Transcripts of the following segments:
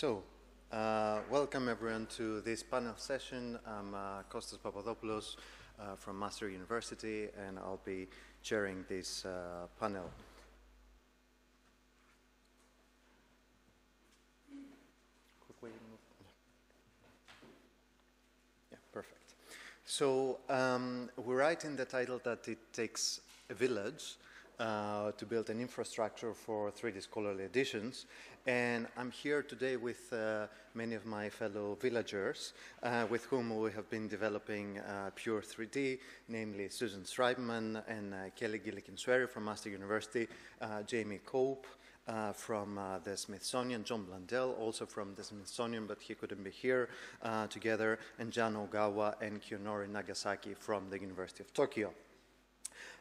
So, uh, welcome everyone to this panel session. I'm uh, Costas Papadopoulos uh, from Maastricht University, and I'll be chairing this uh, panel. Yeah, perfect. So, um, we write in the title that it takes a village uh, to build an infrastructure for 3D scholarly editions. And I'm here today with uh, many of my fellow villagers uh, with whom we have been developing uh, Pure 3D, namely Susan Schreibman and uh, Kelly Gillikin from Maastricht University, Jamie Cope, uh, from uh, the Smithsonian, Jon Blundell, also from the Smithsonian, but he couldn't be here uh, together, and Jun Ogawa and Kiyonori Nagasaki from the University of Tokyo.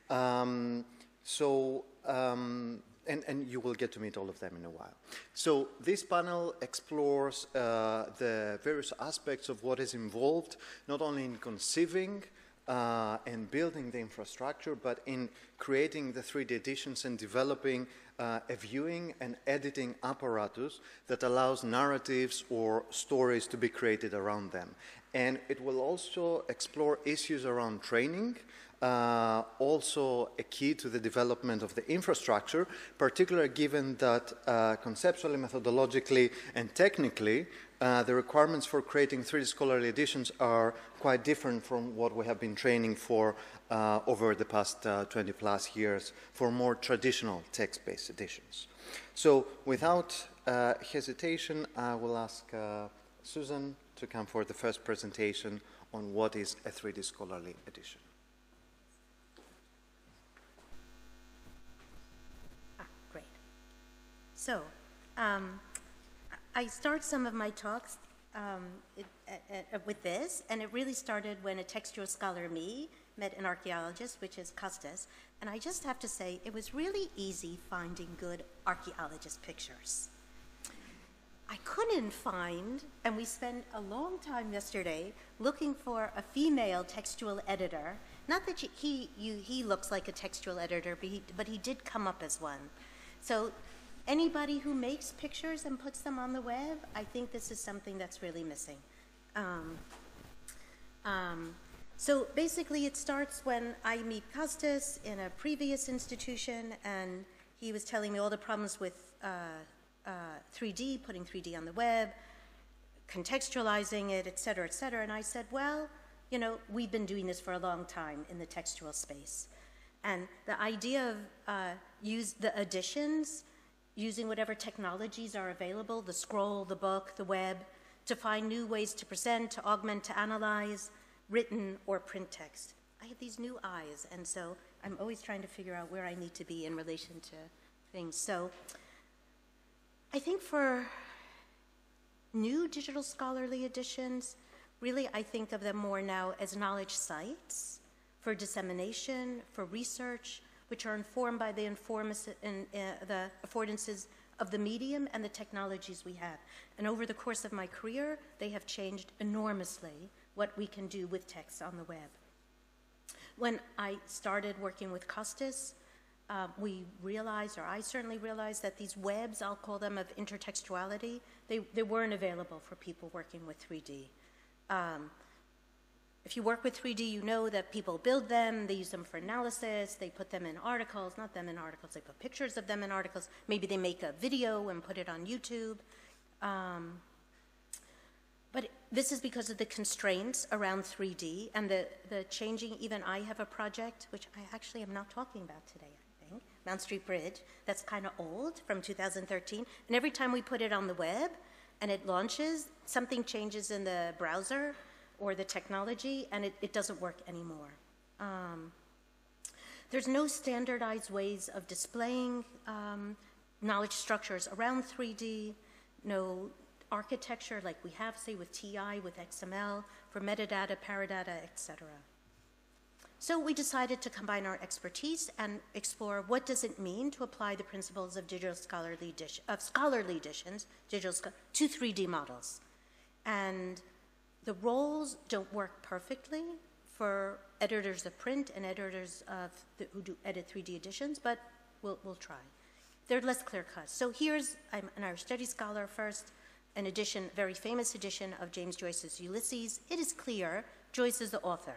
Um, so, um, and, and, you will get to meet all of them in a while. So this panel explores uh, the various aspects of what is involved, not only in conceiving uh, and building the infrastructure, but in creating the 3D editions and developing uh, a viewing and editing apparatus that allows narratives or stories to be created around them. And it will also explore issues around training, uh, also a key to the development of the infrastructure, particularly given that uh, conceptually, methodologically, and technically, uh, the requirements for creating 3D scholarly editions are quite different from what we have been training for uh, over the past uh, 20 plus years for more traditional text-based editions. So without uh, hesitation, I will ask Susan to come for the first presentation on what is a 3D scholarly edition. So, um, I start some of my talks um, it, uh, uh, with this, and it really started when a textual scholar, me, met an archaeologist, which is Costas, and I just have to say, it was really easy finding good archaeologist pictures. I couldn't find, and we spent a long time yesterday looking for a female textual editor. Not that he, you, he looks like a textual editor, but he, but he did come up as one. So anybody who makes pictures and puts them on the web, I think this is something that's really missing. Um, um, so basically, it starts when I meet Costas in a previous institution, and he was telling me all the problems with uh, uh, 3D, putting 3D on the web, contextualizing it, et cetera, et cetera. And I said, well, you know, we've been doing this for a long time in the textual space. And the idea of uh, use the editions using whatever technologies are available the scroll, the book, the web to find new ways to present, to augment, to analyze written or print text. I have these new eyes, and so I'm always trying to figure out where I need to be in relation to things. So I think for new digital scholarly editions, really I think of them more now as knowledge sites for dissemination, for research, which are informed by the, in, uh, the affordances of the medium and the technologies we have. And over the course of my career, they have changed enormously what we can do with text on the web. When I started working with Costas, uh, we realized, or I certainly realized, that these webs, I'll call them of intertextuality, they, they weren't available for people working with 3D. Um, if you work with 3D, you know that people build them, they use them for analysis, they put them in articles, not them in articles, they put pictures of them in articles. Maybe they make a video and put it on YouTube. Um, but this is because of the constraints around 3D and the, the changing, even I have a project, which I actually am not talking about today, I think, Mount Street Bridge, that's kind of old from 2013. And every time we put it on the web and it launches, something changes in the browser or the technology, and it, it doesn't work anymore. Um, there's no standardized ways of displaying um, knowledge structures around 3D, no architecture like we have, say, with TEI, with XML, for metadata, paradata, etc. So we decided to combine our expertise and explore what does it mean to apply the principles of digital scholarly, of scholarly editions digital to 3D models. And the roles don't work perfectly for editors of print and editors of the, who do edit 3D editions, but we'll, we'll try. They're less clear cut. So here's, I'm an Irish studies scholar first, an edition, very famous edition of James Joyce's Ulysses, it is clear Joyce is the author.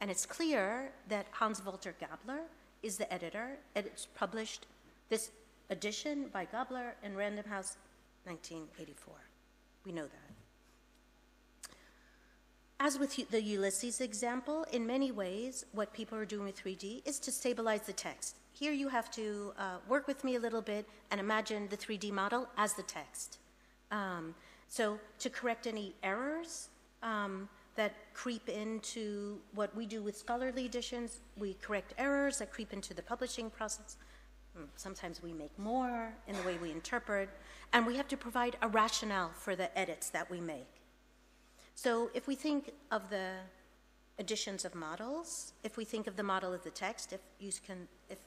And it's clear that Hans Walter Gabler is the editor, and it's published this edition by Gabler in Random House 1984. We know that. As with the Ulysses example, in many ways, what people are doing with 3D is to stabilize the text. Here you have to uh, work with me a little bit and imagine the 3D model as the text. Um, so to correct any errors um, that creep into what we do with scholarly editions, we correct errors that creep into the publishing process. Hmm, sometimes we make more in the way we interpret, and we have to provide a rationale for the edits that we make. So if we think of the additions of models, if we think of the model of the text, if you can, if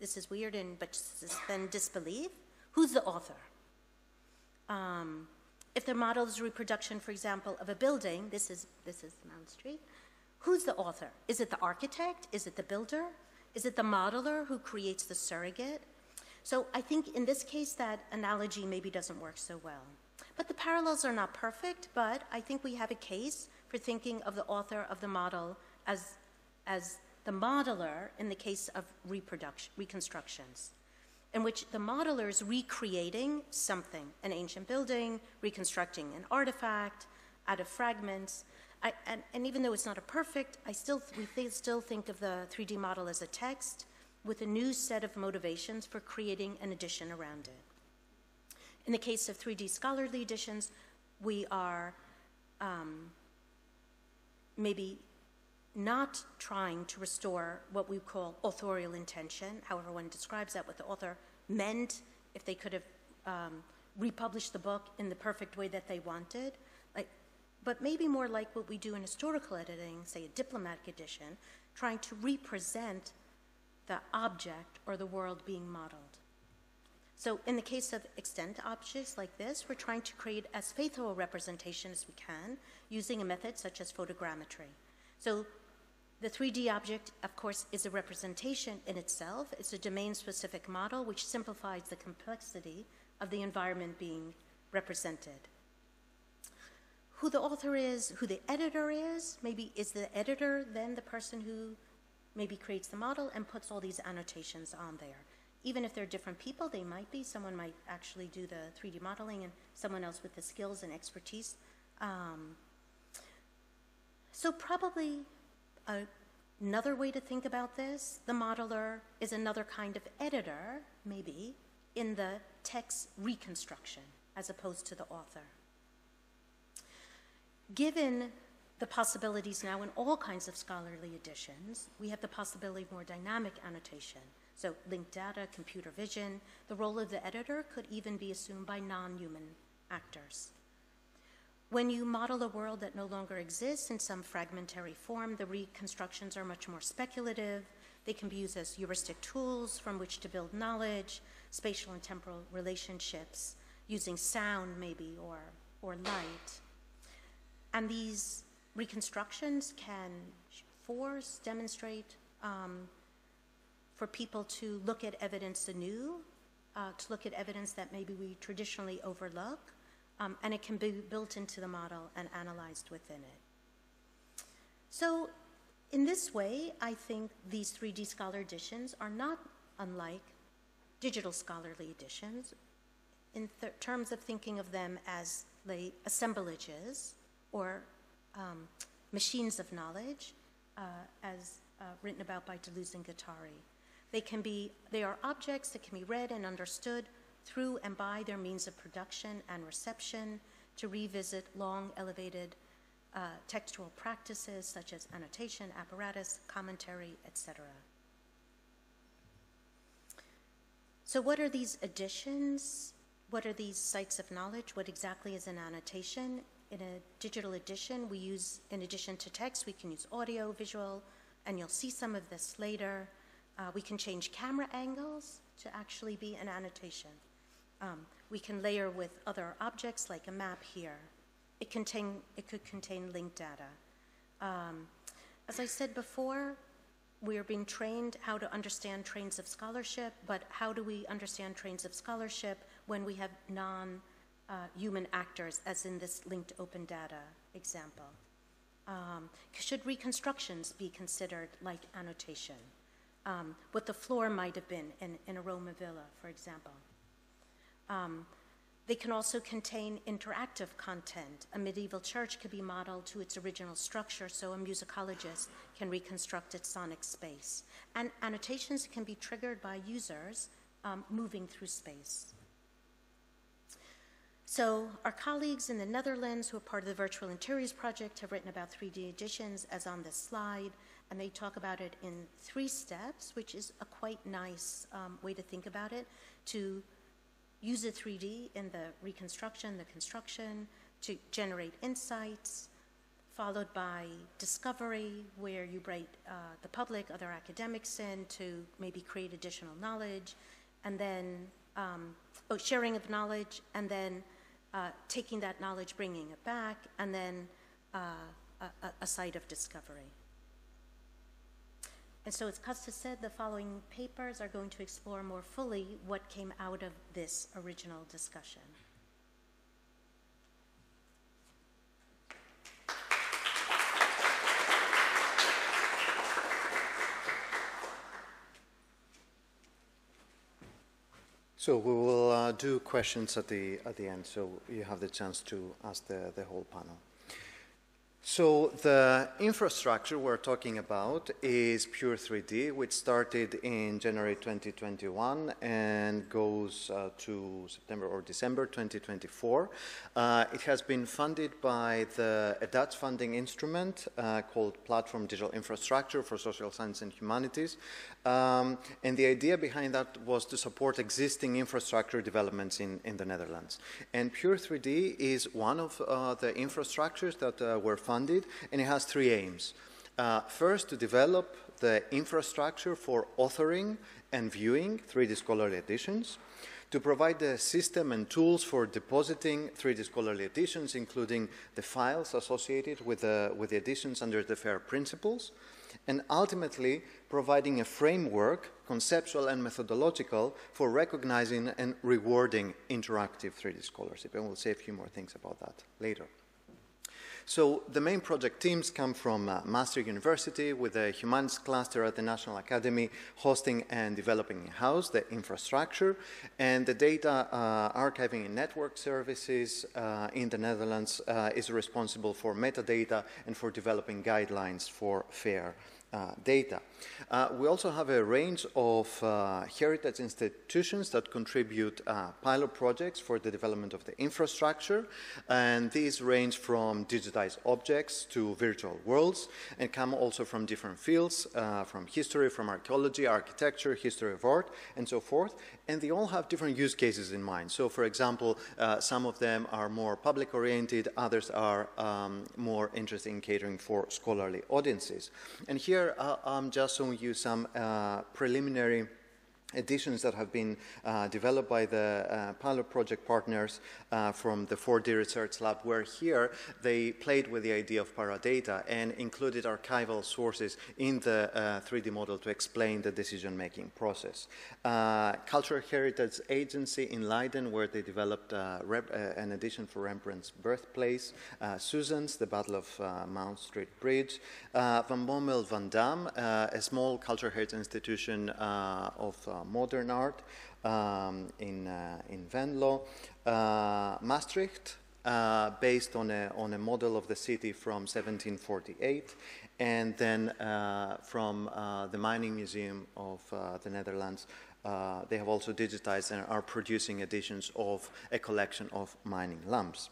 this is weird and but suspend disbelief, who's the author? Um, if the model is a reproduction, for example, of a building, this is this is Mount Street. Who's the author? Is it the architect? Is it the builder? Is it the modeler who creates the surrogate? So I think in this case that analogy maybe doesn't work so well. But the parallels are not perfect, but I think we have a case for thinking of the author of the model as, as the modeler in the case of reproduction, reconstructions, in which the modeler is recreating something, an ancient building, reconstructing an artifact out of fragments. I, and, and, even though it's not a perfect, I still, we th- still think of the 3D model as a text with a new set of motivations for creating an edition around it. In the case of 3D scholarly editions, we are um, maybe not trying to restore what we call authorial intention, however one describes that, what the author meant if they could have um, republished the book in the perfect way that they wanted, like, but maybe more like what we do in historical editing, say a diplomatic edition, trying to represent the object or the world being modeled. So in the case of extant objects like this, we're trying to create as faithful a representation as we can using a method such as photogrammetry. So the 3D object, of course, is a representation in itself. It's a domain-specific model which simplifies the complexity of the environment being represented. Who the author is, who the editor is, maybe is the editor then the person who maybe creates the model and puts all these annotations on there even if they're different people, they might be. Someone might actually do the 3D modeling and someone else with the skills and expertise. Um, so, probably a, another way to think about this the modeler is another kind of editor, maybe, in the text reconstruction as opposed to the author. Given the possibilities now in all kinds of scholarly editions, we have the possibility of more dynamic annotation so linked data, computer vision, the role of the editor could even be assumed by non-human actors. When you model a world that no longer exists in some fragmentary form, the reconstructions are much more speculative. They can be used as heuristic tools from which to build knowledge, spatial and temporal relationships, using sound maybe or, or light. And these reconstructions can force, demonstrate um, for people to look at evidence anew, uh, to look at evidence that maybe we traditionally overlook, um, and it can be built into the model and analyzed within it. So, in this way, I think these 3D Scholar editions are not unlike digital scholarly editions in terms of thinking of them as like assemblages or um, machines of knowledge, uh, as uh, written about by Deleuze and Guattari. They can be, they are objects that can be read and understood through and by their means of production and reception to revisit long elevated uh, textual practices such as annotation, apparatus, commentary, etc. So, what are these additions? What are these sites of knowledge? What exactly is an annotation? In a digital edition, we use, in addition to text, we can use audio, visual, and you'll see some of this later. Uh, we can change camera angles to actually be an annotation. Um, we can layer with other objects like a map here. It, contain, it could contain linked data. Um, as I said before, we are being trained how to understand trains of scholarship, but how do we understand trains of scholarship when we have non uh, human actors, as in this linked open data example? Um, should reconstructions be considered like annotation? Um, what the floor might have been in, in a Roma villa, for example. Um, they can also contain interactive content. A medieval church could be modeled to its original structure so a musicologist can reconstruct its sonic space. And annotations can be triggered by users um, moving through space. So our colleagues in the Netherlands who are part of the Virtual Interiors Project have written about 3D editions as on this slide, and they talk about it in three steps, which is a quite nice um, way to think about it, to use a 3D in the reconstruction, the construction, to generate insights, followed by discovery, where you bring uh, the public, other academics in to maybe create additional knowledge, and then um, oh, sharing of knowledge, and then uh, taking that knowledge, bringing it back, and then uh, a, a, site of discovery. And so, as Costas said, the following papers are going to explore more fully what came out of this original discussion. So we will uh, do questions at the at the end, so you have the chance to ask the, the whole panel. So the infrastructure we're talking about is Pure 3D, which started in January 2021 and goes uh, to September or December 2024. Uh, it has been funded by the, Dutch funding instrument uh, called Platform Digital Infrastructure for Social Science and Humanities. Um, and the idea behind that was to support existing infrastructure developments in, in the Netherlands. And Pure 3D is one of uh, the infrastructures that uh, were funded, and it has three aims. Uh, first, to develop the infrastructure for authoring and viewing 3D scholarly editions, to provide the system and tools for depositing 3D scholarly editions, including the files associated with the, with the editions under the FAIR principles, and ultimately providing a framework, conceptual and methodological, for recognizing and rewarding interactive 3D scholarship. And we'll say a few more things about that later. So the main project teams come from uh, Maastricht University with the Humanities cluster at the National Academy hosting and developing in-house the infrastructure and the data uh, archiving and network services uh, in the Netherlands uh, is responsible for metadata and for developing guidelines for FAIR uh, data. Uh, we also have a range of uh, heritage institutions that contribute uh, pilot projects for the development of the infrastructure, and these range from digitized objects to virtual worlds, and come also from different fields, uh, from history, from archaeology, architecture, history of art, and so forth, and they all have different use cases in mind. So, for example, uh, some of them are more public-oriented, others are um, more interested in catering for scholarly audiences. And here I'm just showing you some uh, preliminary editions that have been uh, developed by the uh, pilot project partners uh, from the 4D Research Lab, where here they played with the idea of paradata and included archival sources in the 3D uh, model to explain the decision-making process. Uh, Cultural Heritage Agency in Leiden, where they developed uh, an edition for Rembrandt's birthplace, Susans, the Battle of Mount Street Bridge, Van Bommel Van Dam, a small cultural heritage institution of modern art um, in, uh, in Venlo. Uh, Maastricht, uh, based on a, on a model of the city from 1748, and then from the Mining Museum of the Netherlands, uh, they have also digitized and are producing editions of a collection of mining lamps.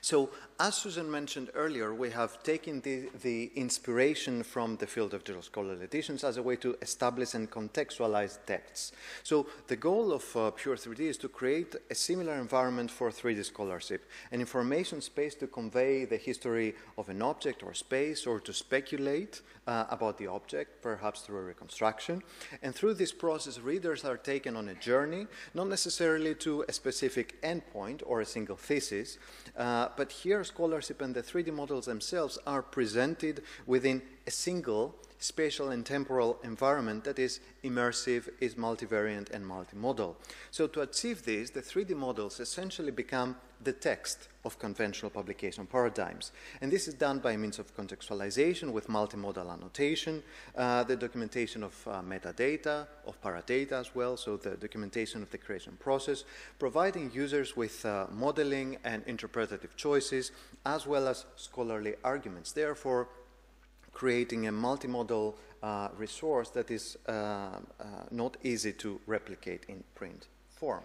So, as Susan mentioned earlier, we have taken the, the, inspiration from the field of digital scholarly editions as a way to establish and contextualize texts. So, the goal of uh, Pure 3D is to create a similar environment for 3D scholarship, an information space to convey the history of an object or space or to speculate uh, about the object, perhaps through a reconstruction. And through this process, readers are taken on a journey, not necessarily to a specific endpoint or a single thesis, uh, Uh, but here scholarship and the 3D models themselves are presented within a single spatial and temporal environment that is immersive, is multivariant, and multimodal. So to achieve this, the 3D models essentially become the text of conventional publication paradigms. And this is done by means of contextualization with multimodal annotation, uh, the documentation of uh, metadata, of paradata as well, so the documentation of the creation process, providing users with uh, modeling and interpretative choices, as well as scholarly arguments. Therefore, creating a multimodal uh, resource that is uh, uh, not easy to replicate in print form.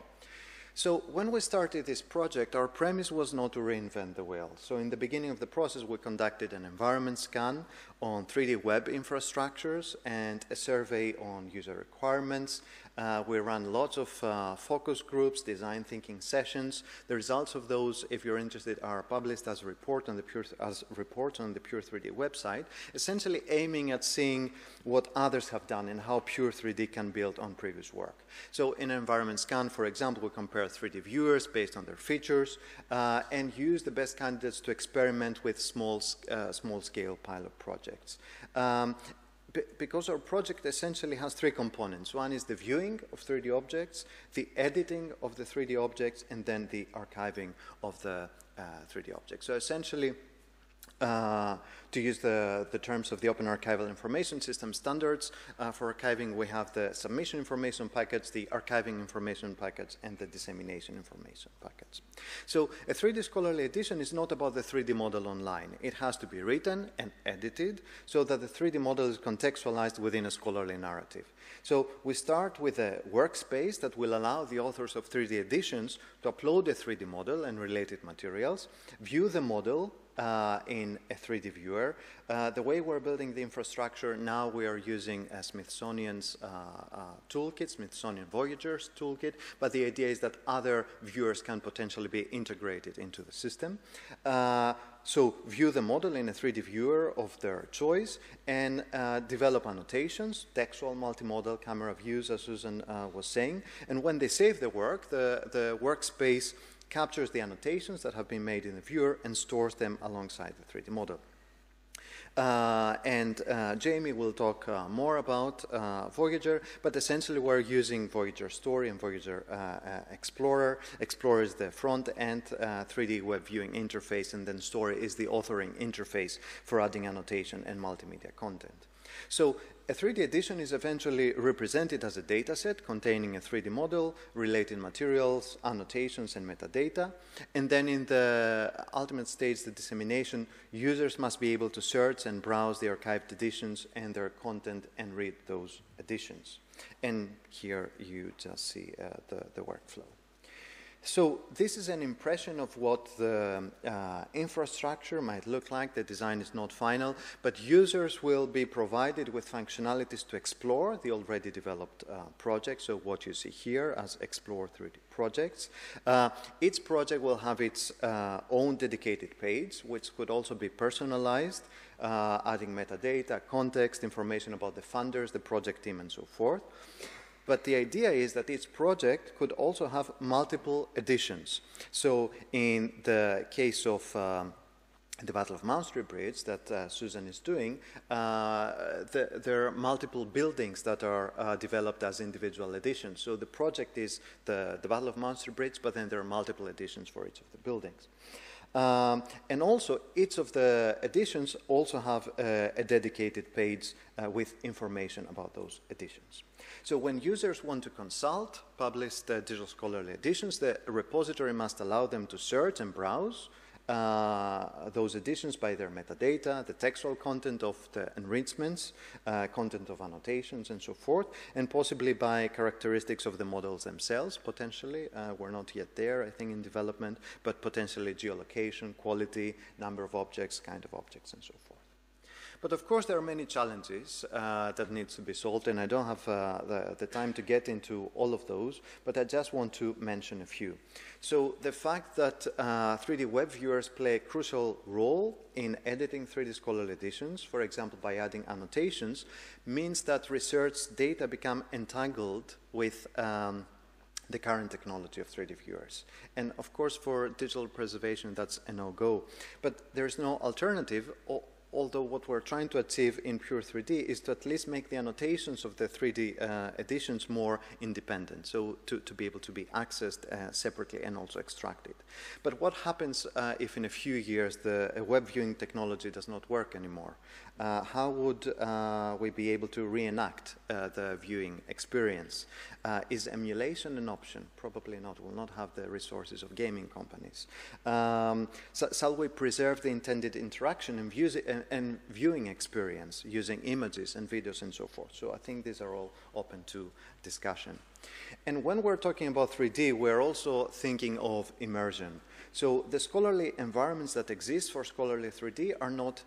So when we started this project, our premise was not to reinvent the wheel. So in the beginning of the process, we conducted an environment scan on 3D web infrastructures and a survey on user requirements. Uh, we run lots of uh, focus groups, design thinking sessions. The results of those, if you're interested, are published as a report on the Pure, as report on the Pure 3D website, essentially aiming at seeing what others have done and how Pure 3D can build on previous work. So in environment scan, for example, we compare 3D viewers based on their features uh, and use the best candidates to experiment with small, uh, small scale pilot projects. Um, because our project essentially has three components. One is the viewing of 3D objects, the editing of the 3D objects, and then the archiving of the uh, 3D objects. So essentially, uh, to use the, the terms of the Open Archival Information System standards, uh, for archiving we have the submission information packets, the archiving information packets, and the dissemination information packets. So a 3D scholarly edition is not about the 3D model online. It has to be written and edited so that the 3D model is contextualized within a scholarly narrative. So we start with a workspace that will allow the authors of 3D editions to upload a 3D model and related materials, view the model, uh, in a 3D viewer. Uh, the way we're building the infrastructure now, we are using a Smithsonian's uh, uh, toolkit, Smithsonian Voyager's toolkit, but the idea is that other viewers can potentially be integrated into the system. Uh, so view the model in a 3D viewer of their choice and uh, develop annotations, textual multimodal camera views, as Susan was saying. And when they save the work, the, the workspace captures the annotations that have been made in the viewer and stores them alongside the 3D model. Uh, and uh, Jamie will talk uh, more about uh, Voyager, but essentially we're using Voyager Story and Voyager uh, uh, Explorer. Explorer is the front-end 3D web viewing interface, and then Story is the authoring interface for adding annotation and multimedia content. So a 3D edition is eventually represented as a dataset containing a 3D model, related materials, annotations, and metadata. And then in the ultimate stage, the dissemination, users must be able to search and browse the archived editions and their content and read those editions. And here you just see uh, the, the workflow. So this is an impression of what the uh, infrastructure might look like. The design is not final, but users will be provided with functionalities to explore the already developed uh, project. So what you see here as Explore 3D projects. Uh, each project will have its uh, own dedicated page, which could also be personalized, uh, adding metadata, context, information about the funders, the project team, and so forth. But the idea is that each project could also have multiple editions. So in the case of um, the Battle of Mount Bridge that uh, Susan is doing, uh, the, there are multiple buildings that are uh, developed as individual editions. So the project is the, the Battle of Mount Bridge, but then there are multiple editions for each of the buildings. Um, and also, each of the editions also have uh, a dedicated page uh, with information about those editions. So when users want to consult published digital scholarly editions, the repository must allow them to search and browse uh, those editions by their metadata, the textual content of the enrichments, uh, content of annotations, and so forth, and possibly by characteristics of the models themselves, potentially. Uh, we're not yet there, I think, in development, but potentially geolocation, quality, number of objects, kind of objects, and so forth. But of course, there are many challenges uh, that need to be solved, and I don't have uh, the, the, time to get into all of those, but I just want to mention a few. So the fact that uh, 3D web viewers play a crucial role in editing 3D scholarly editions, for example, by adding annotations, means that research data become entangled with um, the current technology of 3D viewers. And of course, for digital preservation, that's a no-go. But there's no alternative although what we're trying to achieve in Pure 3D is to at least make the annotations of the 3D uh, editions more independent, so to, to, be able to be accessed uh, separately and also extracted. But what happens uh, if in a few years the web viewing technology does not work anymore? Uh, how would uh, we be able to reenact uh, the viewing experience? is emulation an option? Probably not. We'll not have the resources of gaming companies. Um, so, shall we preserve the intended interaction and, view and, and, viewing experience using images and videos and so forth? So I think these are all open to discussion. And when we're talking about 3D, we're also thinking of immersion. So the scholarly environments that exist for scholarly 3D are not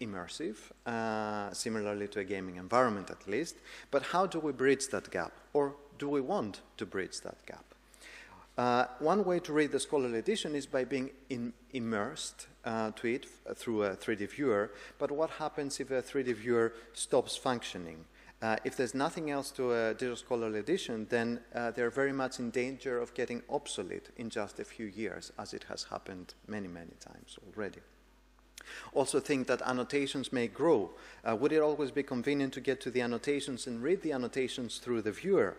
immersive, uh, similarly to a gaming environment at least. But how do we bridge that gap? Or do we want to bridge that gap? Uh, one way to read the scholarly edition is by being in, immersed uh, to it through a 3D viewer. But what happens if a 3D viewer stops functioning? Uh, if there's nothing else to a digital scholarly edition, then uh, they're very much in danger of getting obsolete in just a few years, as it has happened many, many times already. Also think that annotations may grow. Uh, would it always be convenient to get to the annotations and read the annotations through the viewer?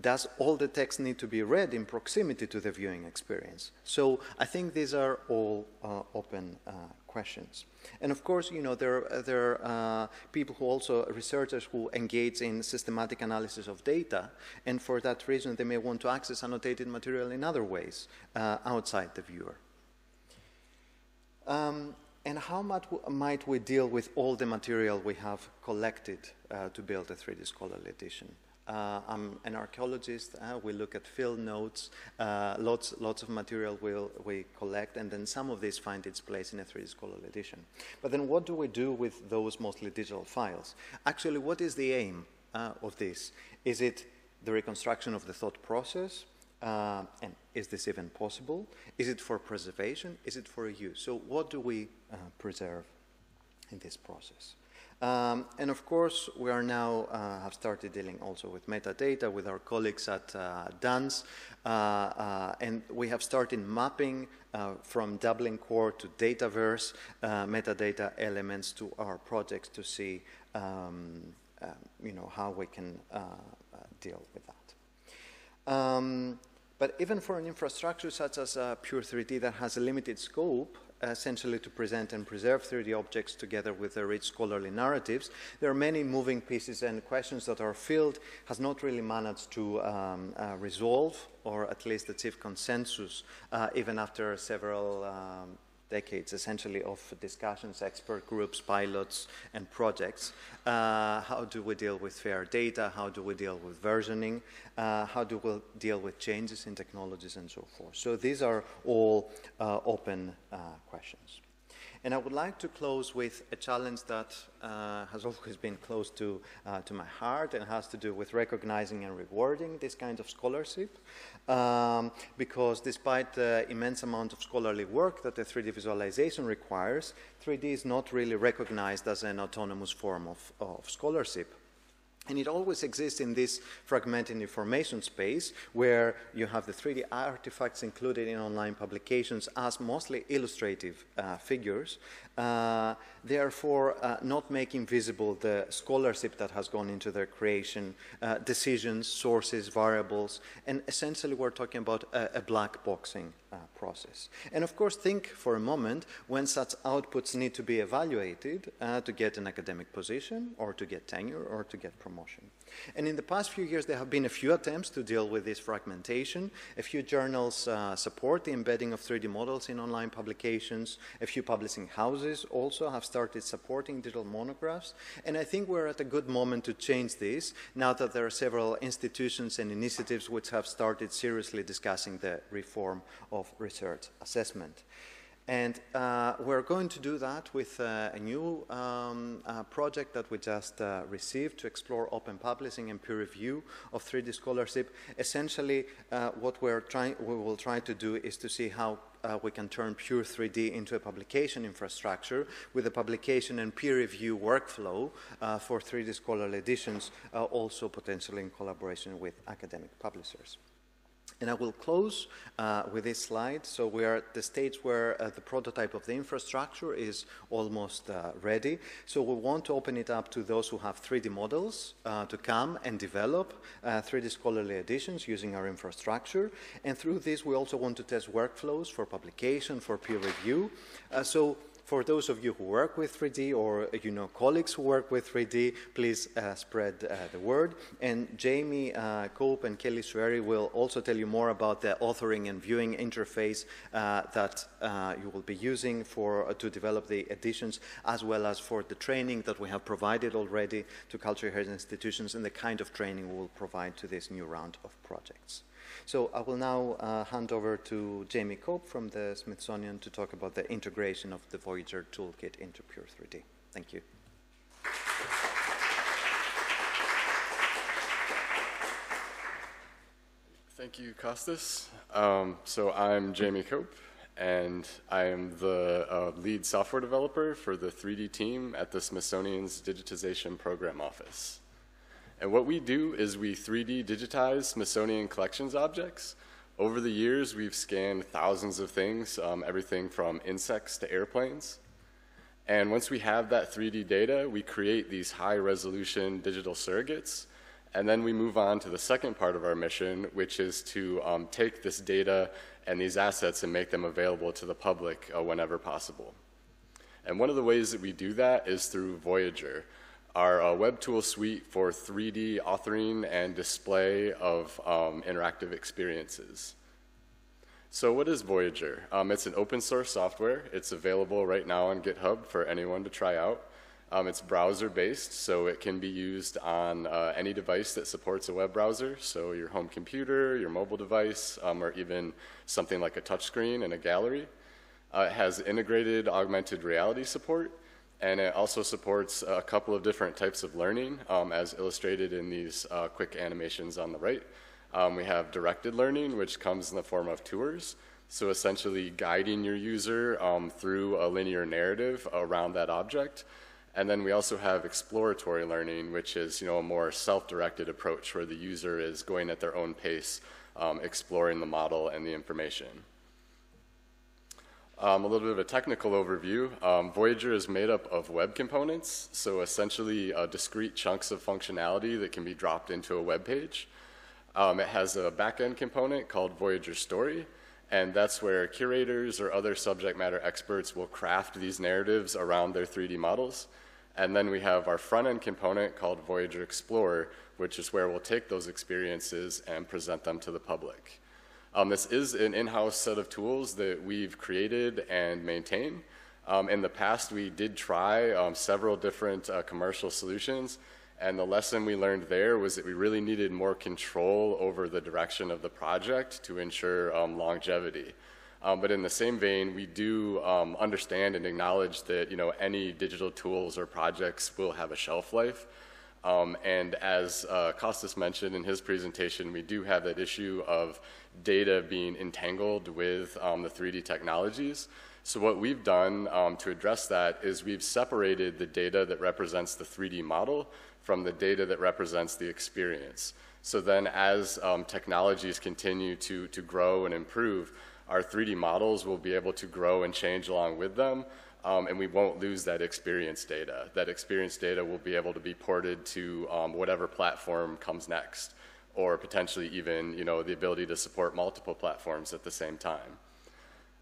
Does all the text need to be read in proximity to the viewing experience? So I think these are all uh, open uh, questions. And of course, you know, there, are, there are uh, people who also, researchers who engage in systematic analysis of data, and for that reason they may want to access annotated material in other ways uh, outside the viewer. Um, and how might, might we deal with all the material we have collected uh, to build a 3D scholarly edition? Uh, I'm an archaeologist. Uh, we look at field notes. Uh, lots, lots of material we'll, we collect, and then some of these find its place in a 3D scholarly edition. But then, what do we do with those mostly digital files? Actually, what is the aim uh, of this? Is it the reconstruction of the thought process? Uh, and is this even possible? Is it for preservation? Is it for use? So what do we uh, preserve in this process? Um, and of course, we are now uh, have started dealing also with metadata with our colleagues at uh, DANS, uh, uh, and we have started mapping from Dublin Core to Dataverse metadata elements to our projects to see, um, you know, how we can deal with that. Um, but even for an infrastructure such as uh, Pure 3D that has a limited scope, essentially to present and preserve 3D objects together with the rich scholarly narratives, there are many moving pieces and questions that our field has not really managed to um, uh, resolve or at least achieve consensus uh, even after several um, decades essentially of discussions, expert groups, pilots, and projects. Uh, how do we deal with fair data? How do we deal with versioning? Uh, how do we deal with changes in technologies and so forth? So these are all uh, open uh, questions. And I would like to close with a challenge that uh, has always been close to, uh, to my heart and has to do with recognizing and rewarding this kind of scholarship. Um, because despite the immense amount of scholarly work that the 3D visualization requires, 3D is not really recognized as an autonomous form of, of scholarship. And it always exists in this fragmented information space where you have the 3D artifacts included in online publications as mostly illustrative uh, figures, uh, therefore uh, not making visible the scholarship that has gone into their creation, uh, decisions, sources, variables, and essentially we're talking about a, a black boxing uh, process. And of course, think for a moment when such outputs need to be evaluated uh, to get an academic position or to get tenure or to get promotion. And in the past few years, there have been a few attempts to deal with this fragmentation. A few journals support the embedding of 3D models in online publications. A few publishing houses also have started supporting digital monographs. And I think we're at a good moment to change this now that there are several institutions and initiatives which have started seriously discussing the reform of research assessment. And uh, we're going to do that with uh, a new um, uh, project that we just uh, received to explore open publishing and peer review of 3D scholarship. Essentially, uh, what we're trying, we will try to do is to see how uh, we can turn pure 3D into a publication infrastructure with a publication and peer review workflow for 3D scholarly editions, also potentially in collaboration with academic publishers. And I will close uh, with this slide. So we are at the stage where uh, the prototype of the infrastructure is almost uh, ready. So we want to open it up to those who have 3D models uh, to come and develop 3D uh, scholarly editions using our infrastructure. And through this, we also want to test workflows for publication, for peer review. Uh, so for those of you who work with 3D or you know colleagues who work with 3D, please uh, spread uh, the word. And Jamie uh, Cope and Kelly Schoueri will also tell you more about the authoring and viewing interface uh, that uh, you will be using for uh, to develop the editions, as well as for the training that we have provided already to cultural heritage institutions and the kind of training we will provide to this new round of projects. So I will now uh, hand over to Jamie Cope from the Smithsonian to talk about the integration of the Toolkit into Pure 3D. Thank you. Thank you, Costas. Um, so I'm Jamie Cope, and I am the uh, lead software developer for the 3D team at the Smithsonian's Digitization Program Office. And what we do is we 3D digitize Smithsonian collections objects. Over the years, we've scanned thousands of things, um, everything from insects to airplanes. And once we have that 3D data, we create these high resolution digital surrogates. And then we move on to the second part of our mission, which is to um, take this data and these assets and make them available to the public uh, whenever possible. And one of the ways that we do that is through Voyager our uh, web tool suite for 3D authoring and display of um, interactive experiences. So what is Voyager? Um, it's an open source software. It's available right now on GitHub for anyone to try out. Um, it's browser based, so it can be used on uh, any device that supports a web browser, so your home computer, your mobile device, um, or even something like a touchscreen in a gallery. Uh, it has integrated augmented reality support, and it also supports a couple of different types of learning, um, as illustrated in these uh, quick animations on the right. Um, we have directed learning, which comes in the form of tours. So essentially guiding your user um, through a linear narrative around that object. And then we also have exploratory learning, which is you know, a more self-directed approach where the user is going at their own pace, um, exploring the model and the information. Um, a little bit of a technical overview. Um, Voyager is made up of web components, so essentially uh, discrete chunks of functionality that can be dropped into a web page. Um, it has a backend component called Voyager Story, and that's where curators or other subject matter experts will craft these narratives around their 3D models. And then we have our front end component called Voyager Explorer, which is where we'll take those experiences and present them to the public. Um, this is an in-house set of tools that we've created and maintain. Um, in the past, we did try um, several different uh, commercial solutions, and the lesson we learned there was that we really needed more control over the direction of the project to ensure um, longevity. Um, but in the same vein, we do um, understand and acknowledge that you know any digital tools or projects will have a shelf life. And as uh, Costas mentioned in his presentation, we do have that issue of data being entangled with um, the 3D technologies. So what we've done um, to address that is we've separated the data that represents the 3D model from the data that represents the experience. So then as um, technologies continue to, to grow and improve, our 3D models will be able to grow and change along with them, um, and we won't lose that experience data. That experience data will be able to be ported to um, whatever platform comes next or potentially even you know, the ability to support multiple platforms at the same time.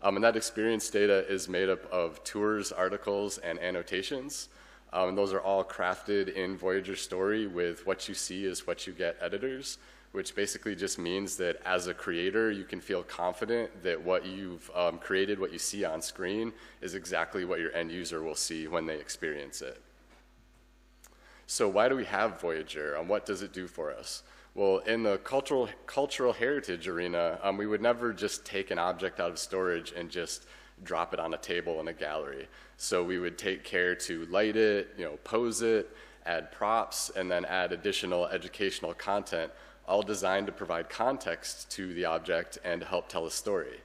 Um, and that experience data is made up of tours, articles, and annotations. Um, and those are all crafted in Voyager Story with what you see is what you get editors, which basically just means that as a creator, you can feel confident that what you've um, created, what you see on screen, is exactly what your end user will see when they experience it. So why do we have Voyager, and what does it do for us? Well, in the cultural, cultural heritage arena, um, we would never just take an object out of storage and just drop it on a table in a gallery. So we would take care to light it, you know, pose it, add props, and then add additional educational content, all designed to provide context to the object and help tell a story.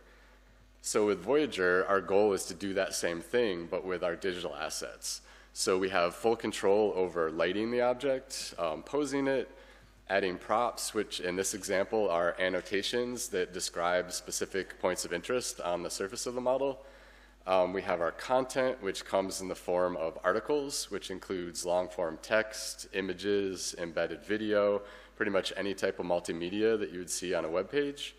So with Voyager, our goal is to do that same thing, but with our digital assets. So we have full control over lighting the object, um, posing it, adding props, which in this example are annotations that describe specific points of interest on the surface of the model. Um, we have our content, which comes in the form of articles, which includes long form text, images, embedded video, pretty much any type of multimedia that you would see on a web page.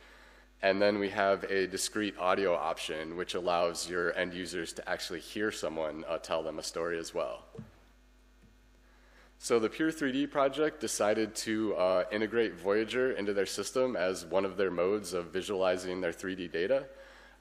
And then we have a discrete audio option, which allows your end users to actually hear someone uh, tell them a story as well. So the Pure 3D project decided to uh, integrate Voyager into their system as one of their modes of visualizing their 3D data.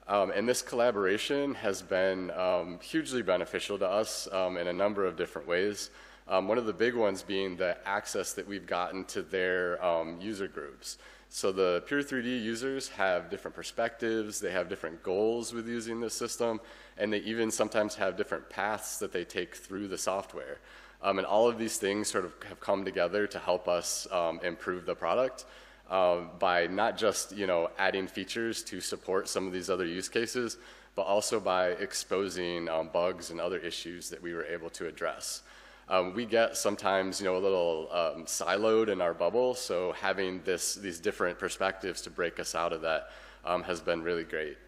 Um, and this collaboration has been um, hugely beneficial to us um, in a number of different ways. Um, one of the big ones being the access that we've gotten to their um, user groups. So the Pure 3D users have different perspectives, they have different goals with using this system, and they even sometimes have different paths that they take through the software. Um, and all of these things sort of have come together to help us um, improve the product uh, by not just you know adding features to support some of these other use cases, but also by exposing um, bugs and other issues that we were able to address. Um, we get sometimes, you know, a little um, siloed in our bubble, so having this, these different perspectives to break us out of that um, has been really great.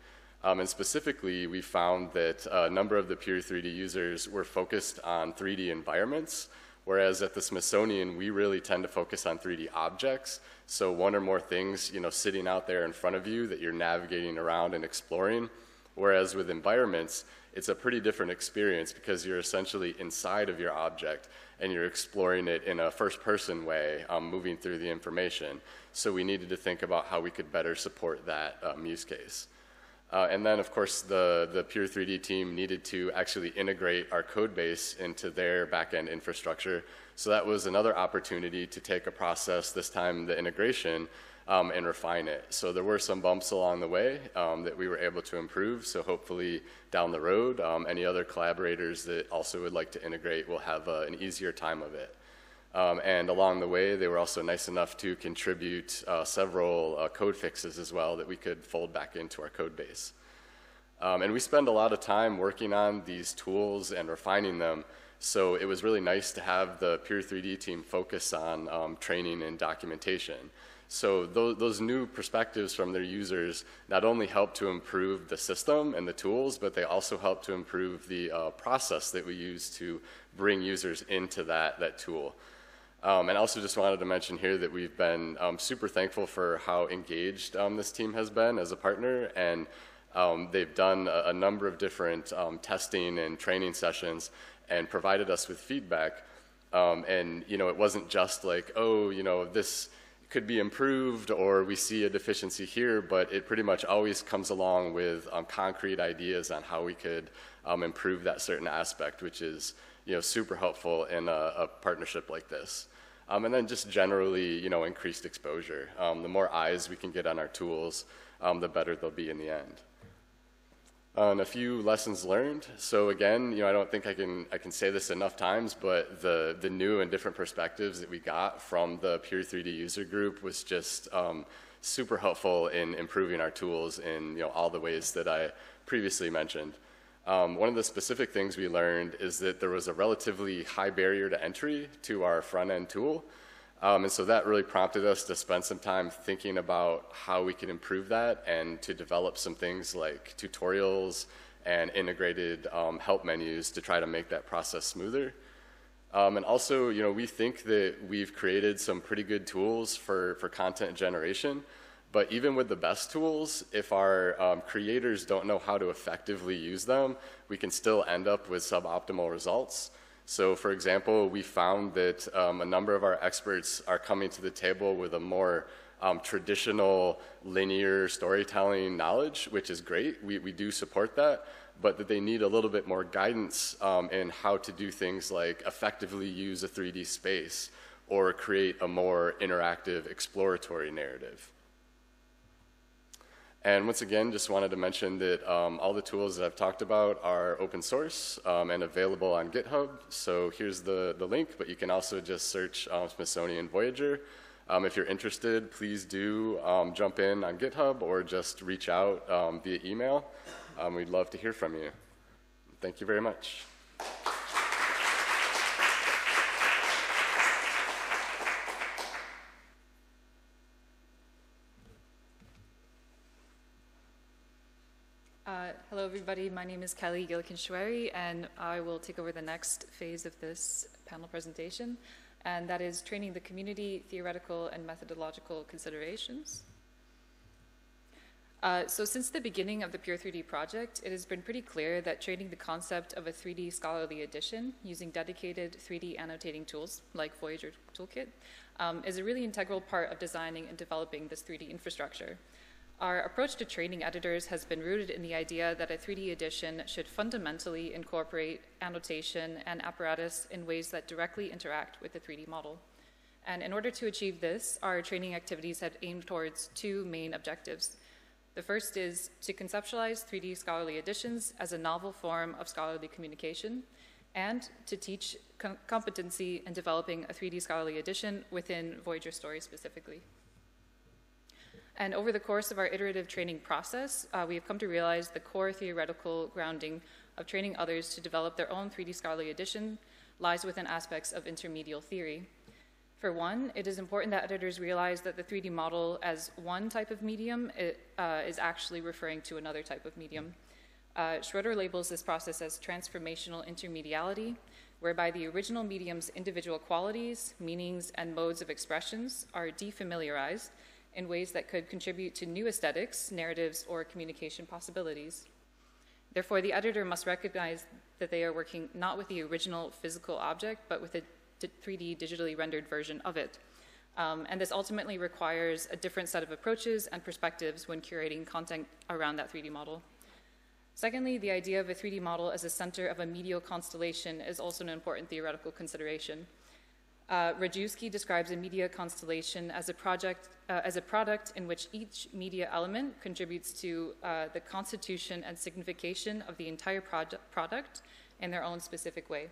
Um, and specifically, we found that a number of the Pure 3D users were focused on 3D environments, whereas at the Smithsonian, we really tend to focus on 3D objects. So one or more things, you know, sitting out there in front of you that you're navigating around and exploring. Whereas with environments, it's a pretty different experience because you're essentially inside of your object and you're exploring it in a first person way, um, moving through the information. So we needed to think about how we could better support that um, use case. Uh, and then, of course, the, the Pure 3D team needed to actually integrate our code base into their backend infrastructure. So that was another opportunity to take a process, this time the integration, um, and refine it. So there were some bumps along the way um, that we were able to improve. So hopefully down the road, um, any other collaborators that also would like to integrate will have uh, an easier time of it. Um, and along the way, they were also nice enough to contribute uh, several uh, code fixes as well that we could fold back into our code base. Um, and we spend a lot of time working on these tools and refining them. So it was really nice to have the Pure 3D team focus on um, training and documentation. So those, those, new perspectives from their users not only help to improve the system and the tools, but they also help to improve the uh, process that we use to bring users into that, that tool. Um, and also just wanted to mention here that we've been um, super thankful for how engaged um, this team has been as a partner. And um, they've done a, a, number of different um, testing and training sessions and provided us with feedback. Um, and, you know, it wasn't just like, oh, you know, this could be improved or we see a deficiency here, but it pretty much always comes along with concrete ideas on how we could improve that certain aspect, which is you know, super helpful in a, a partnership like this. Um, and then just generally, you know, increased exposure. Um, the more eyes we can get on our tools, um, the better they'll be in the end and a few lessons learned. So again, you know, I don't think I can I can say this enough times, but the the new and different perspectives that we got from the Pure 3D user group was just um, super helpful in improving our tools in you know all the ways that I previously mentioned. Um, one of the specific things we learned is that there was a relatively high barrier to entry to our front end tool. Um, and so that really prompted us to spend some time thinking about how we could improve that and to develop some things like tutorials and integrated um, help menus to try to make that process smoother. Um, and also, you know, we think that we've created some pretty good tools for, for content generation. But even with the best tools, if our um, creators don't know how to effectively use them, we can still end up with suboptimal results. So, for example, we found that um, a number of our experts are coming to the table with a more um, traditional linear storytelling knowledge, which is great. We, we do support that, but that they need a little bit more guidance um, in how to do things like effectively use a 3D space or create a more interactive exploratory narrative. And once again, just wanted to mention that um, all the tools that I've talked about are open source um, and available on GitHub. So here's the, the link, but you can also just search um, Smithsonian Voyager. Um, if you're interested, please do um, jump in on GitHub or just reach out um, via email. we'd love to hear from you. Thank you very much. Uh, hello, everybody. My name is Kelly Gillikin-Schoueri, and I will take over the next phase of this panel presentation, and that is training the community theoretical and methodological considerations. Uh, so since the beginning of the Pure 3D project, it has been pretty clear that training the concept of a 3D scholarly edition using dedicated 3D annotating tools like Voyager Toolkit um, is a really integral part of designing and developing this 3D infrastructure. Our approach to training editors has been rooted in the idea that a 3D edition should fundamentally incorporate annotation and apparatus in ways that directly interact with the 3D model. And in order to achieve this, our training activities have aimed towards two main objectives. The first is to conceptualize 3D scholarly editions as a novel form of scholarly communication and to teach com competency in developing a 3D scholarly edition within Voyager Story specifically. And over the course of our iterative training process, uh, we have come to realize the core theoretical grounding of training others to develop their own 3D scholarly edition lies within aspects of intermedial theory. For one, it is important that editors realize that the 3D model as one type of medium it, uh, is actually referring to another type of medium. Uh, Schröter labels this process as transformational intermediality, whereby the original medium's individual qualities, meanings, and modes of expressions are defamiliarized in ways that could contribute to new aesthetics, narratives, or communication possibilities. Therefore, the editor must recognize that they are working not with the original physical object, but with a 3D digitally rendered version of it. Um, and this ultimately requires a different set of approaches and perspectives when curating content around that 3D model. Secondly, the idea of a 3D model as a center of a medial constellation is also an important theoretical consideration. Uh, Rajewsky describes a media constellation as a project, uh, as a product in which each media element contributes to uh, the constitution and signification of the entire product in their own specific way.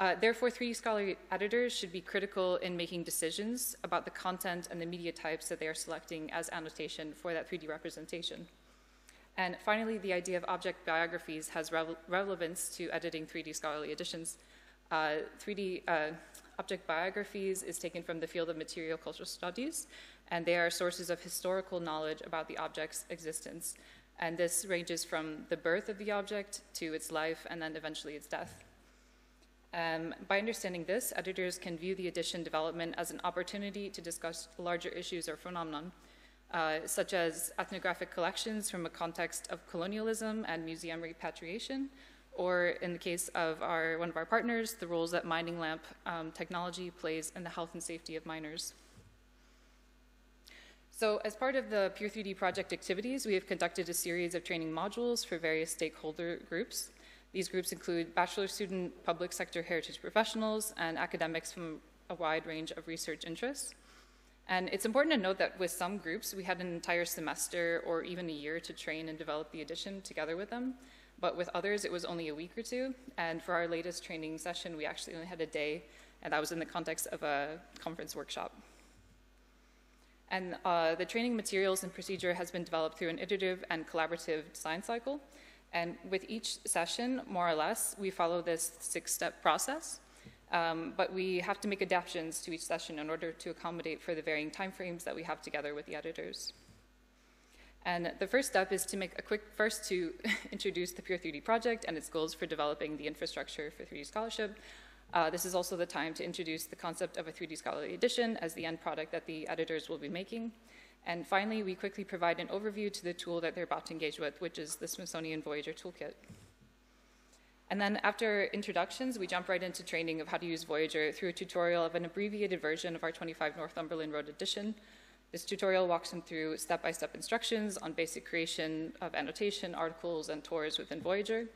Uh, therefore, 3D Scholarly editors should be critical in making decisions about the content and the media types that they are selecting as annotation for that 3D representation. And finally, the idea of object biographies has re relevance to editing 3D scholarly editions. Uh, 3D uh, object biographies is taken from the field of material cultural studies, and they are sources of historical knowledge about the object's existence. And this ranges from the birth of the object to its life and then eventually its death. Um, by understanding this, editors can view the edition development as an opportunity to discuss larger issues or phenomenon, uh, such as ethnographic collections from a context of colonialism and museum repatriation, or in the case of our, one of our partners, the roles that mining lamp um, technology plays in the health and safety of miners. So as part of the Pure 3D project activities, we have conducted a series of training modules for various stakeholder groups. These groups include bachelor student, public sector heritage professionals, and academics from a wide range of research interests. And it's important to note that with some groups, we had an entire semester or even a year to train and develop the edition together with them. But with others, it was only a week or two. And for our latest training session, we actually only had a day, and that was in the context of a conference workshop. And uh, the training materials and procedure has been developed through an iterative and collaborative design cycle. And with each session, more or less, we follow this six-step process. Um, but we have to make adaptations to each session in order to accommodate for the varying timeframes that we have together with the editors. And the first step is to make a quick, first to introduce the Pure 3D project and its goals for developing the infrastructure for 3D scholarship. Uh, this is also the time to introduce the concept of a 3D scholarly edition as the end product that the editors will be making. And finally, we quickly provide an overview to the tool that they're about to engage with, which is the Smithsonian Voyager Toolkit. And then after introductions, we jump right into training of how to use Voyager through a tutorial of an abbreviated version of our 25 Northumberland Road edition, this tutorial walks them through step-by-step instructions on basic creation of annotation, articles, and tours within Voyager.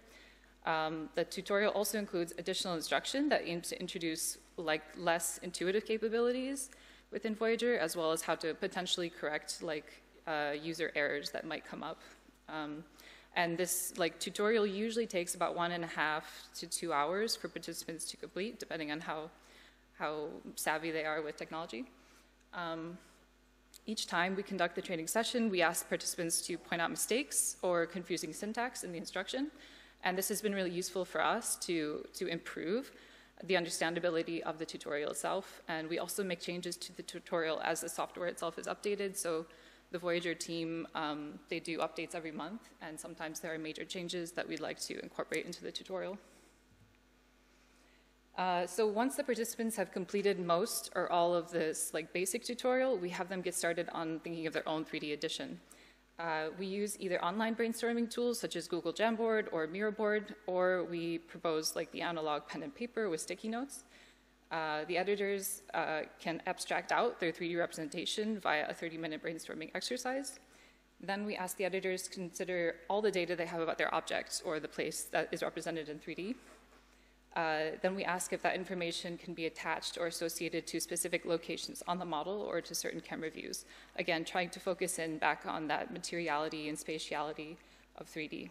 Um, the tutorial also includes additional instruction that aims to introduce like less intuitive capabilities within Voyager, as well as how to potentially correct like uh, user errors that might come up. Um, and this like tutorial usually takes about one and a half to two hours for participants to complete, depending on how, how savvy they are with technology. Um, each time we conduct the training session, we ask participants to point out mistakes or confusing syntax in the instruction. And this has been really useful for us to, to improve the understandability of the tutorial itself. And we also make changes to the tutorial as the software itself is updated. So the Voyager team, um, they do updates every month, and sometimes there are major changes that we'd like to incorporate into the tutorial. Uh, so once the participants have completed most or all of this like basic tutorial, we have them get started on thinking of their own 3D edition. Uh, we use either online brainstorming tools such as Google Jamboard or Miro board, or we propose like the analog pen and paper with sticky notes. Uh, the editors uh, can abstract out their 3D representation via a 30-minute brainstorming exercise. Then we ask the editors to consider all the data they have about their object or the place that is represented in 3D. Uh, then we ask if that information can be attached or associated to specific locations on the model or to certain camera views. Again, trying to focus in back on that materiality and spatiality of 3D.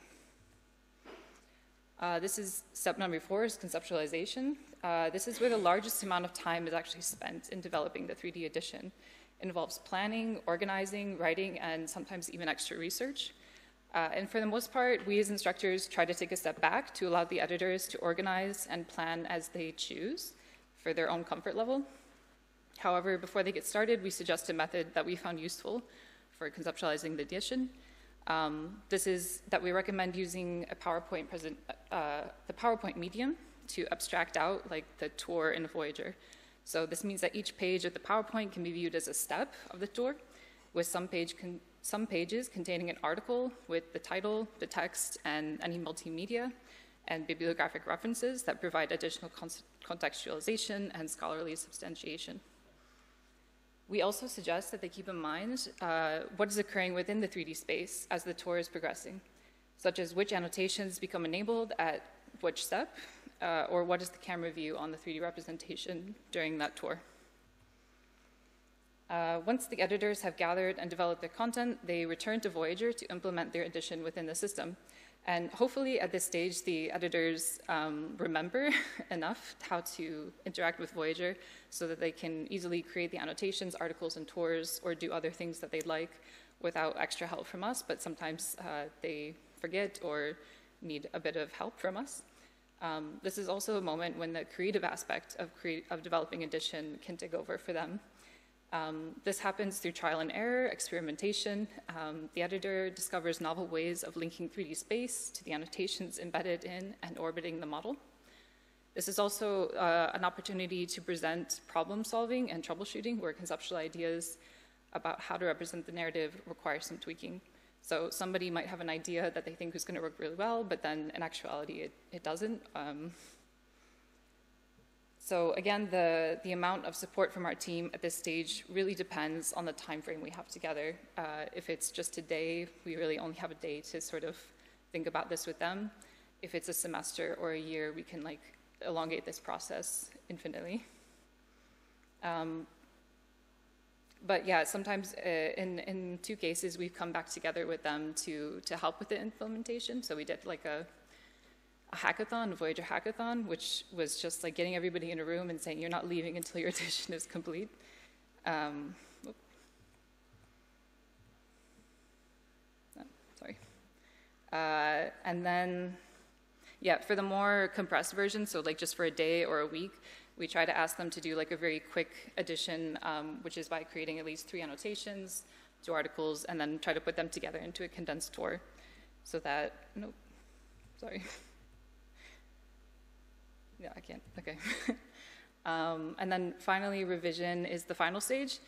Uh, this is step number four is conceptualization. Uh, this is where the largest amount of time is actually spent in developing the 3D edition. It involves planning, organizing, writing, and sometimes even extra research. Uh, and for the most part, we as instructors try to take a step back to allow the editors to organize and plan as they choose for their own comfort level. However, before they get started, we suggest a method that we found useful for conceptualizing the edition. Um, this is that we recommend using a PowerPoint present, uh, the PowerPoint medium to abstract out like the tour in a Voyager. So this means that each page of the PowerPoint can be viewed as a step of the tour, with some page some pages containing an article with the title, the text, and any multimedia and bibliographic references that provide additional contextualization and scholarly substantiation. We also suggest that they keep in mind uh, what is occurring within the 3D space as the tour is progressing, such as which annotations become enabled at which step, uh, or what is the camera view on the 3D representation during that tour. Uh, once the editors have gathered and developed their content, they return to Voyager to implement their edition within the system. And hopefully at this stage, the editors um, remember enough how to interact with Voyager so that they can easily create the annotations, articles, and tours, or do other things that they'd like without extra help from us, but sometimes uh, they forget or need a bit of help from us. Um, this is also a moment when the creative aspect of, cre of developing edition can take over for them. Um, this happens through trial and error, experimentation. Um, the editor discovers novel ways of linking 3D space to the annotations embedded in and orbiting the model. This is also uh, an opportunity to present problem solving and troubleshooting where conceptual ideas about how to represent the narrative require some tweaking. So somebody might have an idea that they think is going to work really well, but then in actuality it, it doesn't. Um, so again, the, the amount of support from our team at this stage really depends on the time frame we have together. Uh, if it's just a day, we really only have a day to sort of think about this with them. If it's a semester or a year, we can like elongate this process infinitely. Um, but yeah, sometimes uh, in, in two cases, we've come back together with them to, to help with the implementation. So we did like a hackathon, Voyager hackathon, which was just like getting everybody in a room and saying, you're not leaving until your edition is complete. Um, oh, sorry. Uh, and then, yeah, for the more compressed version, so like just for a day or a week, we try to ask them to do like a very quick addition, um, which is by creating at least three annotations, two articles, and then try to put them together into a condensed tour so that, nope, sorry. Yeah, I can't. Okay. um, and then finally, revision is the final stage.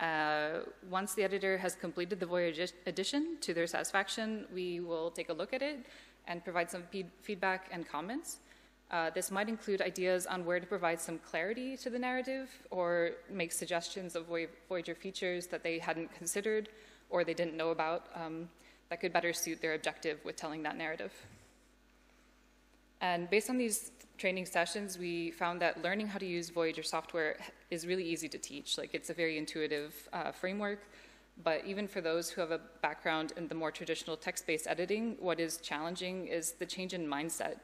Uh, once the editor has completed the Voyager edition to their satisfaction, we will take a look at it and provide some feedback and comments. Uh, this might include ideas on where to provide some clarity to the narrative or make suggestions of Voyager features that they hadn't considered or they didn't know about um, that could better suit their objective with telling that narrative. And based on these training sessions, we found that learning how to use Voyager software is really easy to teach. Like it's a very intuitive uh, framework, but even for those who have a background in the more traditional text-based editing, what is challenging is the change in mindset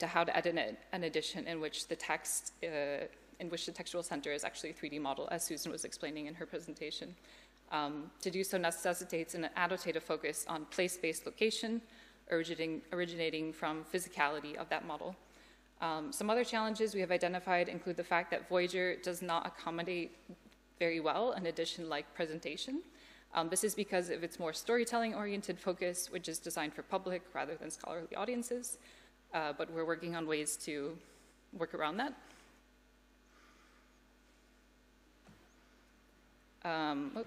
to how to edit an edition in which the text, uh, in which the textual center is actually a 3D model, as Susan was explaining in her presentation. Um, to do so necessitates an annotative focus on place-based location, originating, originating from physicality of that model. Um, some other challenges we have identified include the fact that Voyager does not accommodate very well an edition like presentation. Um, this is because of its more storytelling oriented focus, which is designed for public rather than scholarly audiences. Uh, but we're working on ways to work around that. Um, oh,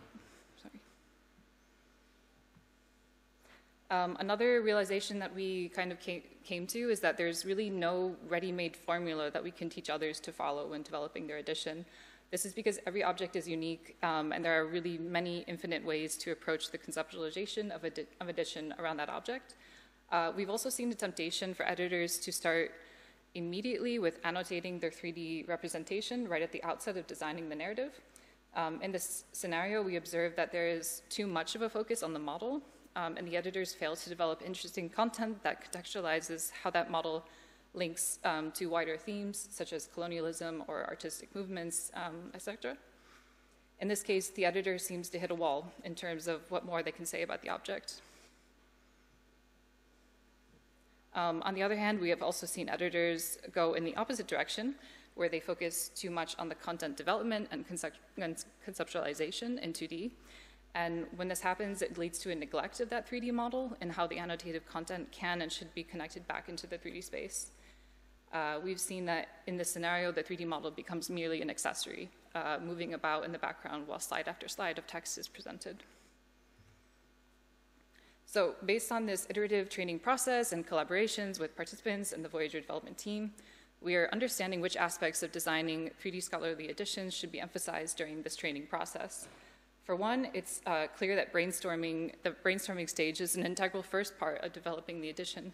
sorry. Um, another realization that we kind of came, came, to is that there's really no ready-made formula that we can teach others to follow when developing their edition. This is because every object is unique, um, and there are really many infinite ways to approach the conceptualization of, edi- of edition around that object. Uh, we've also seen the temptation for editors to start immediately with annotating their 3D representation right at the outset of designing the narrative. Um, in this scenario, we observe that there is too much of a focus on the model, um, and the editors fail to develop interesting content that contextualizes how that model links um, to wider themes such as colonialism or artistic movements, um, etc. In this case, the editor seems to hit a wall in terms of what more they can say about the object. Um, on the other hand, we have also seen editors go in the opposite direction where they focus too much on the content development and, conceptualization in 2D. And when this happens, it leads to a neglect of that 3D model and how the annotative content can and should be connected back into the 3D space. Uh, we've seen that in this scenario, the 3D model becomes merely an accessory, uh, moving about in the background while slide after slide of text is presented. So based on this iterative training process and collaborations with participants and the Voyager development team, we are understanding which aspects of designing 3D scholarly editions should be emphasized during this training process. For one, it's uh, clear that brainstorming, the brainstorming stage is an integral first part of developing the edition.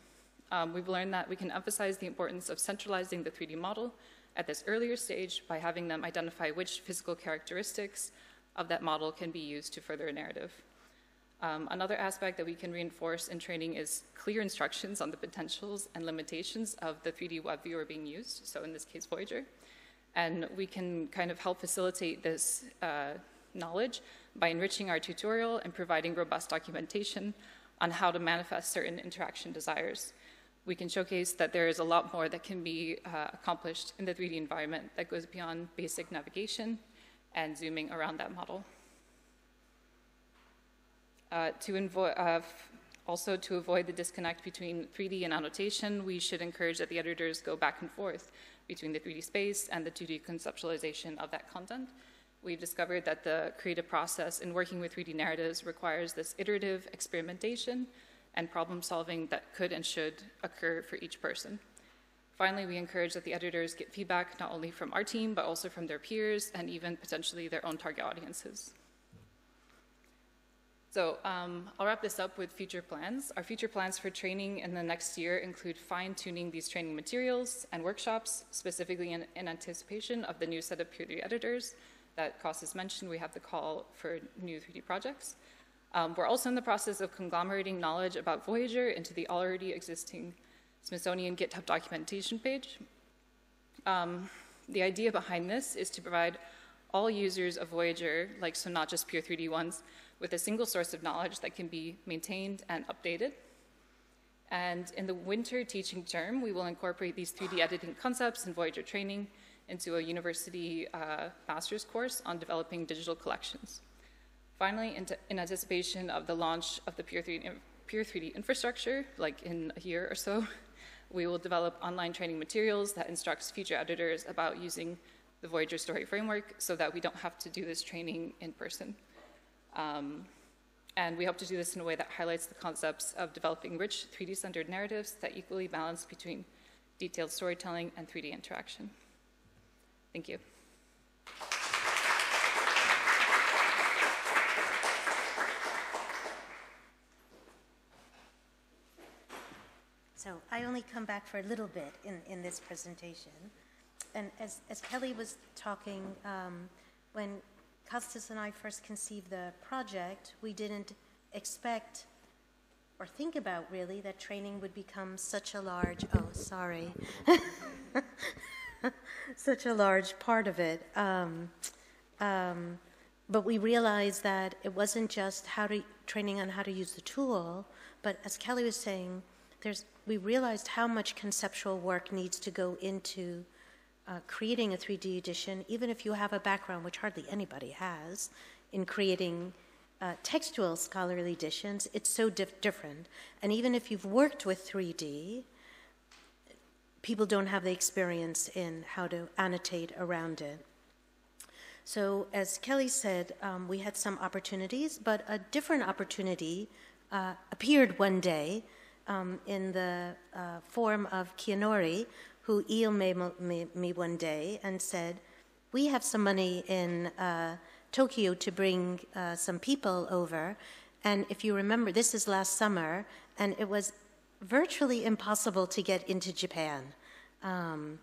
Um, we've learned that we can emphasize the importance of centralizing the 3D model at this earlier stage by having them identify which physical characteristics of that model can be used to further a narrative. Um, another aspect that we can reinforce in training is clear instructions on the potentials and limitations of the 3D web viewer being used, so in this case, Voyager. And we can kind of help facilitate this uh, knowledge by enriching our tutorial and providing robust documentation on how to manifest certain interaction desires. We can showcase that there is a lot more that can be uh, accomplished in the 3D environment that goes beyond basic navigation and zooming around that model. Uh, to uh, also, to avoid the disconnect between 3D and annotation, we should encourage that the editors go back and forth between the 3D space and the 2D conceptualization of that content. We've discovered that the creative process in working with 3D narratives requires this iterative experimentation and problem solving that could and should occur for each person. Finally, we encourage that the editors get feedback not only from our team, but also from their peers and even potentially their own target audiences. So um, I'll wrap this up with future plans. Our future plans for training in the next year include fine-tuning these training materials and workshops, specifically in, in anticipation of the new set of 3D editors that Costas mentioned. We have the call for new 3D projects. Um, we're also in the process of conglomerating knowledge about Voyager into the already existing Smithsonian GitHub documentation page. Um, the idea behind this is to provide all users of Voyager, like so not just Pure 3D ones, with a single source of knowledge that can be maintained and updated. And in the winter teaching term, we will incorporate these 3D editing concepts in Voyager training into a university uh, master's course on developing digital collections. Finally, in, in, anticipation of the launch of the Pure 3D, Pure 3D infrastructure, like in a year or so, we will develop online training materials that instructs future editors about using the Voyager Story Framework so that we don't have to do this training in person. Um, and we hope to do this in a way that highlights the concepts of developing rich 3D centered narratives that equally balance between detailed storytelling and 3D interaction. Thank you. So I only come back for a little bit in, in this presentation. And as, as Kelly was talking, um, when Costas and I first conceived the project, we didn't expect or think about really that training would become such a large, oh, sorry, such a large part of it. Um, um, but we realized that it wasn't just how to training on how to use the tool, but as Kelly was saying, there's we realized how much conceptual work needs to go into uh, creating a 3D edition, even if you have a background, which hardly anybody has, in creating uh, textual scholarly editions, it's so dif- different. And even if you've worked with 3D, people don't have the experience in how to annotate around it. So, as Kelly said, um, we had some opportunities, but a different opportunity uh, appeared one day um, in the uh, form of Kiyonori, who emailed me, me, one day and said, We have some money in uh, Tokyo to bring uh, some people over. And if you remember, this is last summer, and it was virtually impossible to get into Japan um,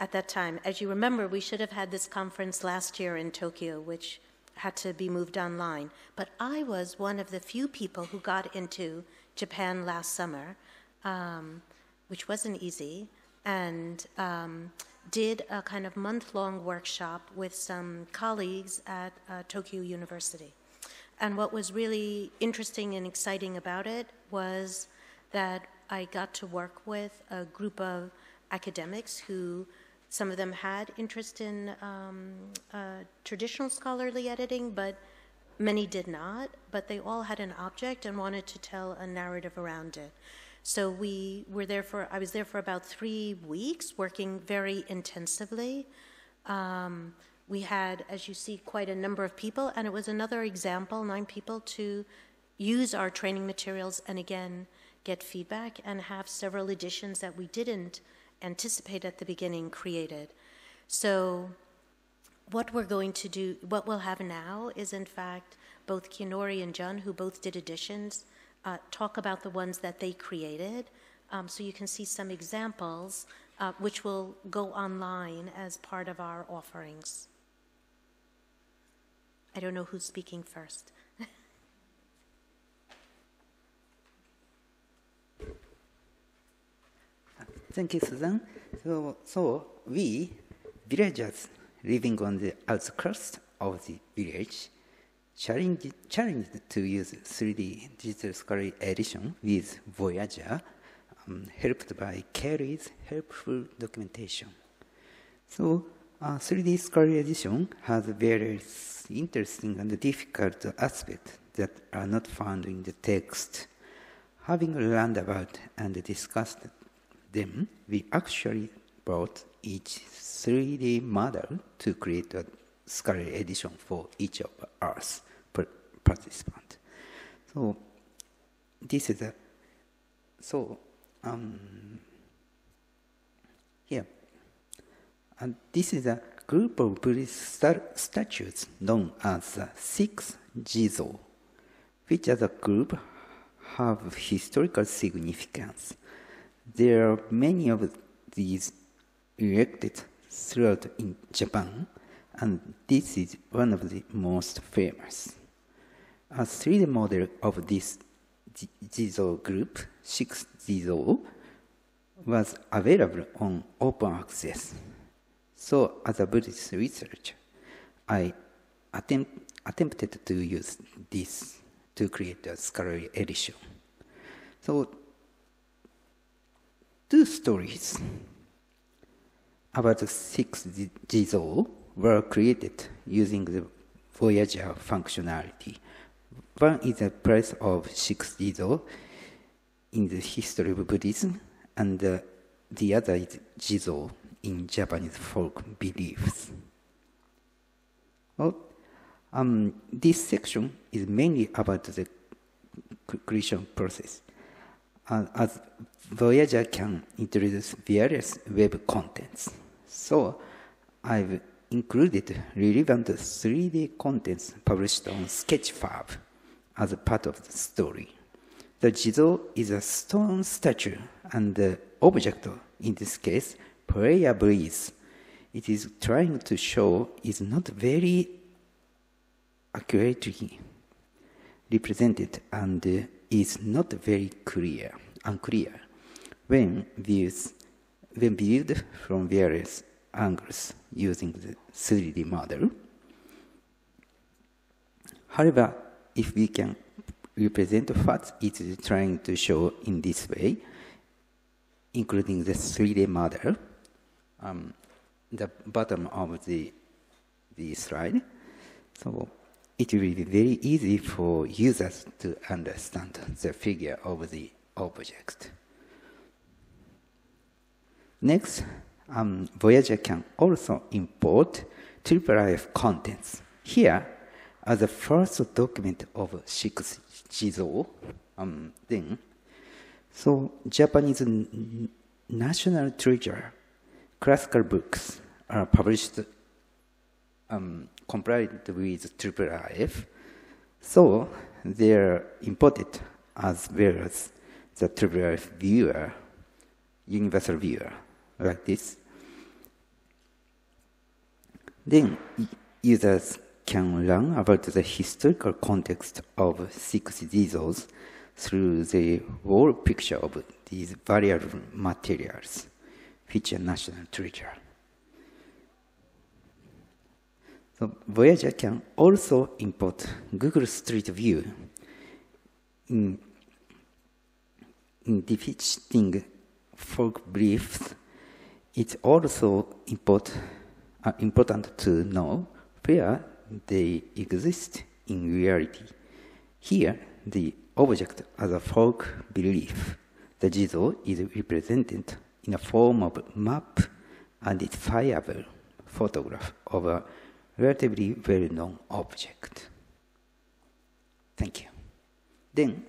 at that time. As you remember, we should have had this conference last year in Tokyo, which had to be moved online. But I was one of the few people who got into Japan last summer, um, which wasn't easy, and um, did a kind of month long workshop with some colleagues at uh, Tokyo University. And what was really interesting and exciting about it was that I got to work with a group of academics who some of them had interest in um, uh, traditional scholarly editing, but many did not. But they all had an object and wanted to tell a narrative around it. So we were there for, I was there for about three weeks, working very intensively. Um, we had, as you see, quite a number of people, and it was another example, nine people, to use our training materials and again get feedback and have several editions that we didn't anticipate at the beginning created. So, what we're going to do, what we'll have now is in fact both Kiyonori and Jun, who both did editions, uh, talk about the ones that they created. Um, so you can see some examples, uh, which will go online as part of our offerings. I don't know who's speaking first. Thank you, Susan. So, so we, villagers living on the outskirts of the village, challenged, challenged to use 3D digital scholarly edition with Voyager, um, helped by Kelly's helpful documentation. So, uh, 3D scholarly edition has various interesting and difficult aspects that are not found in the text. Having learned about and discussed them, we actually brought each 3D model to create a scholarly edition for each of us participant. So this is a so um, here, and this is a group of Buddhist statues known as the Six Jizo, which as a group have historical significance. There are many of these erected throughout in Japan, and this is one of the most famous. A 3D model of this Jizo group, 6 Jizo, was available on open access. So, as a Buddhist researcher, I attempt, attempted to use this to create a scholarly edition. So, two stories about the six Jizo were created using the Voyager functionality. One is the place of six Jizo in the history of Buddhism, and uh, the other is Jizo in Japanese folk beliefs. Well, um, this section is mainly about the creation process. Uh, as Voyager can introduce various web contents. So I've included relevant 3D contents published on Sketchfab as part of the story. The Jizo is a stone statue, and the object, in this case, prayer breeze, it is trying to show is not very accurately represented and is not very clear, unclear when views when viewed from various angles using the 3D model. However, if we can represent what it is trying to show in this way, including the 3D model, um, the bottom of the, the slide. So it will be very easy for users to understand the figure of the object. Next, um, Voyager can also import IIIF contents. Here are the first document of 6 Jizo. Um, then, so Japanese national treasure classical books are published um, compliant with IIIF, so they're imported as well as the IIIF viewer, universal viewer, like this. Then users can learn about the historical context of six Jizos through the wall picture of these variable materials, which are national treasure. So Voyager can also import Google Street View in, in depicting folk beliefs. It's also import, uh, important to know where they exist in reality. Here, the object as a folk belief, the Jizo, is represented in a form of map and its fireable photograph of a relatively well-known object. Thank you. Then,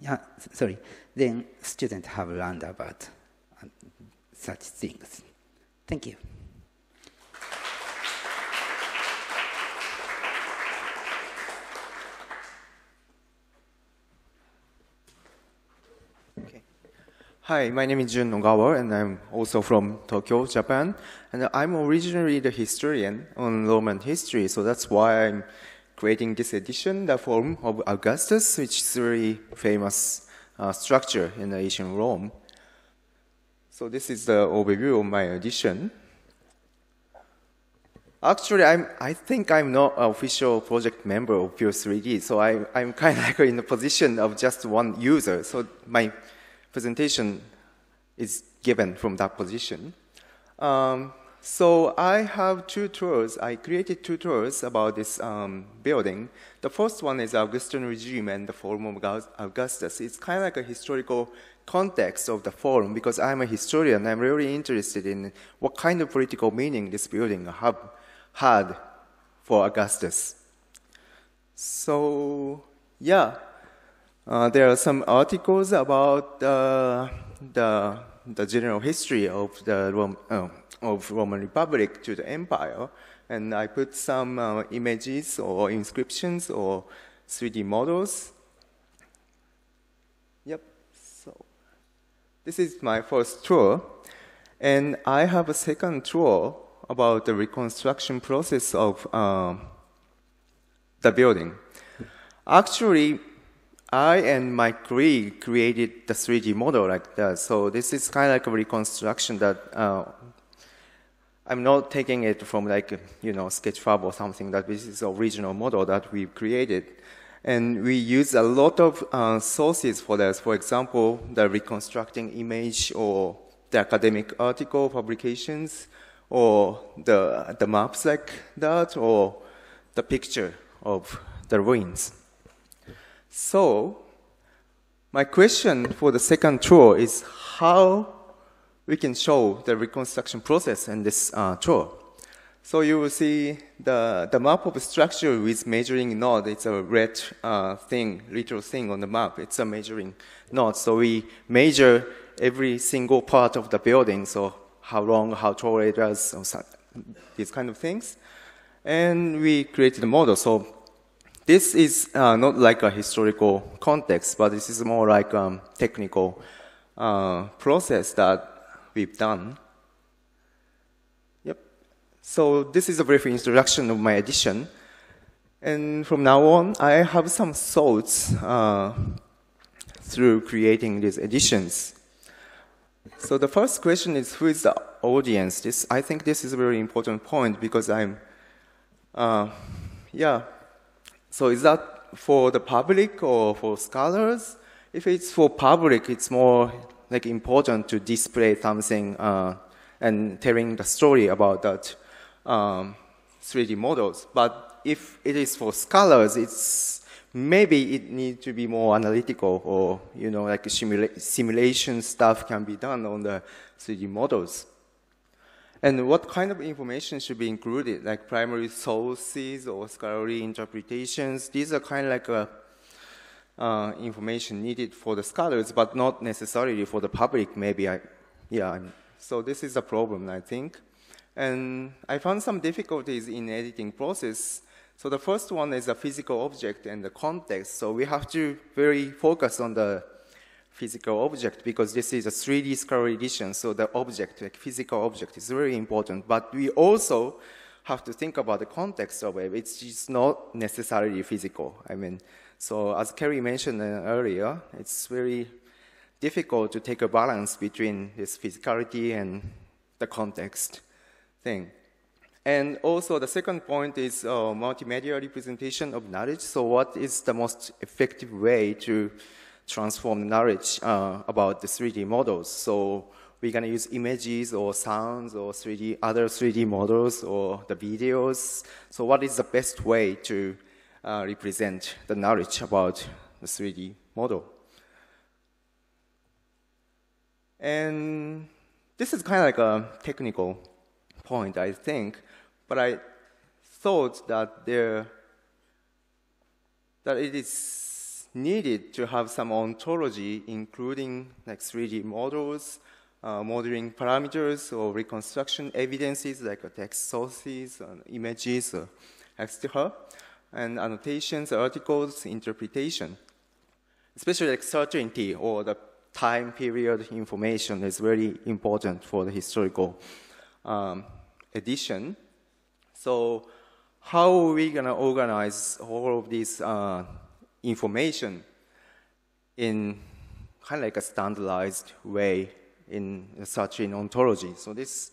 yeah, sorry, then students have learned about uh, such things. Thank you. Hi, my name is Jun Ogawa, and I'm also from Tokyo, Japan. And I'm originally the historian on Roman history, so that's why I'm creating this edition, the Forum of Augustus, which is a very famous uh, structure in ancient Rome. So this is the overview of my edition. Actually, I'm, I think I'm not an official project member of Pure 3D, so I, I'm kind of like in the position of just one user. So my presentation is given from that position. Um, so I have two tours. I created two tours about this um, building. The first one is Augustan regime and the Forum of Augustus. It's kind of like a historical context of the forum because I'm a historian. I'm really interested in what kind of political meaning this building have, had for Augustus. So, yeah, uh, there are some articles about uh, the, the general history of the uh, of Roman Republic to the empire, and I put some uh, images or inscriptions or 3D models. Yep. So this is my first tour, and I have a second tour about the reconstruction process of uh, the building. Actually, I and my colleague created the 3D model like that. So this is kind of like a reconstruction that uh, I'm not taking it from like, you know, Sketchfab or something, that this is the original model that we created. And we use a lot of uh, sources for this. For example, the reconstructing image or the academic article publications or the, the maps like that or the picture of the ruins. So, my question for the second tour is how we can show the reconstruction process in this uh, tour. So you will see the, the map of structure with measuring node. It's a red uh, thing, little thing on the map. It's a measuring node. So we measure every single part of the building. So how long, how tall it was, these kind of things. And we created a model. So this is uh, not like a historical context, but this is more like a um, technical uh, process that we've done. Yep. So this is a brief introduction of my edition. And from now on, I have some thoughts uh, through creating these editions. So the first question is, who is the audience? This, I think this is a very important point because I'm, uh, yeah, so is that for the public or for scholars? If it's for public, it's more like important to display something uh, and telling the story about that um, 3D models. But if it is for scholars, it's maybe it needs to be more analytical or, you know, like simula- simulation stuff can be done on the 3D models. And what kind of information should be included, like primary sources or scholarly interpretations? These are kind of like a, uh, information needed for the scholars, but not necessarily for the public. Maybe I, yeah. So this is a problem, I think. And I found some difficulties in editing process. So the first one is a physical object and the context. So we have to very focus on the physical object because this is a 3D scholarly edition. So the object, like physical object, is very important. But we also have to think about the context of it. It's just not necessarily physical. I mean, so as Kerry mentioned earlier, it's very difficult to take a balance between this physicality and the context thing. And also the second point is uh, multimedia representation of knowledge. So what is the most effective way to transform knowledge uh, about the 3D models? So we're gonna use images or sounds or 3D, other 3D models or the videos. So what is the best way to uh, represent the knowledge about the 3D model? And this is kind of like a technical point, I think, but I thought that there that it is needed to have some ontology, including like 3D models, uh, modeling parameters, or reconstruction evidences like text sources, and images, uh, etc., and annotations, articles, interpretation. Especially like certainty or the time period information is very important for the historical um, edition. So how are we going to organize all of this uh, information in kind of like a standardized way in such an ontology? So this,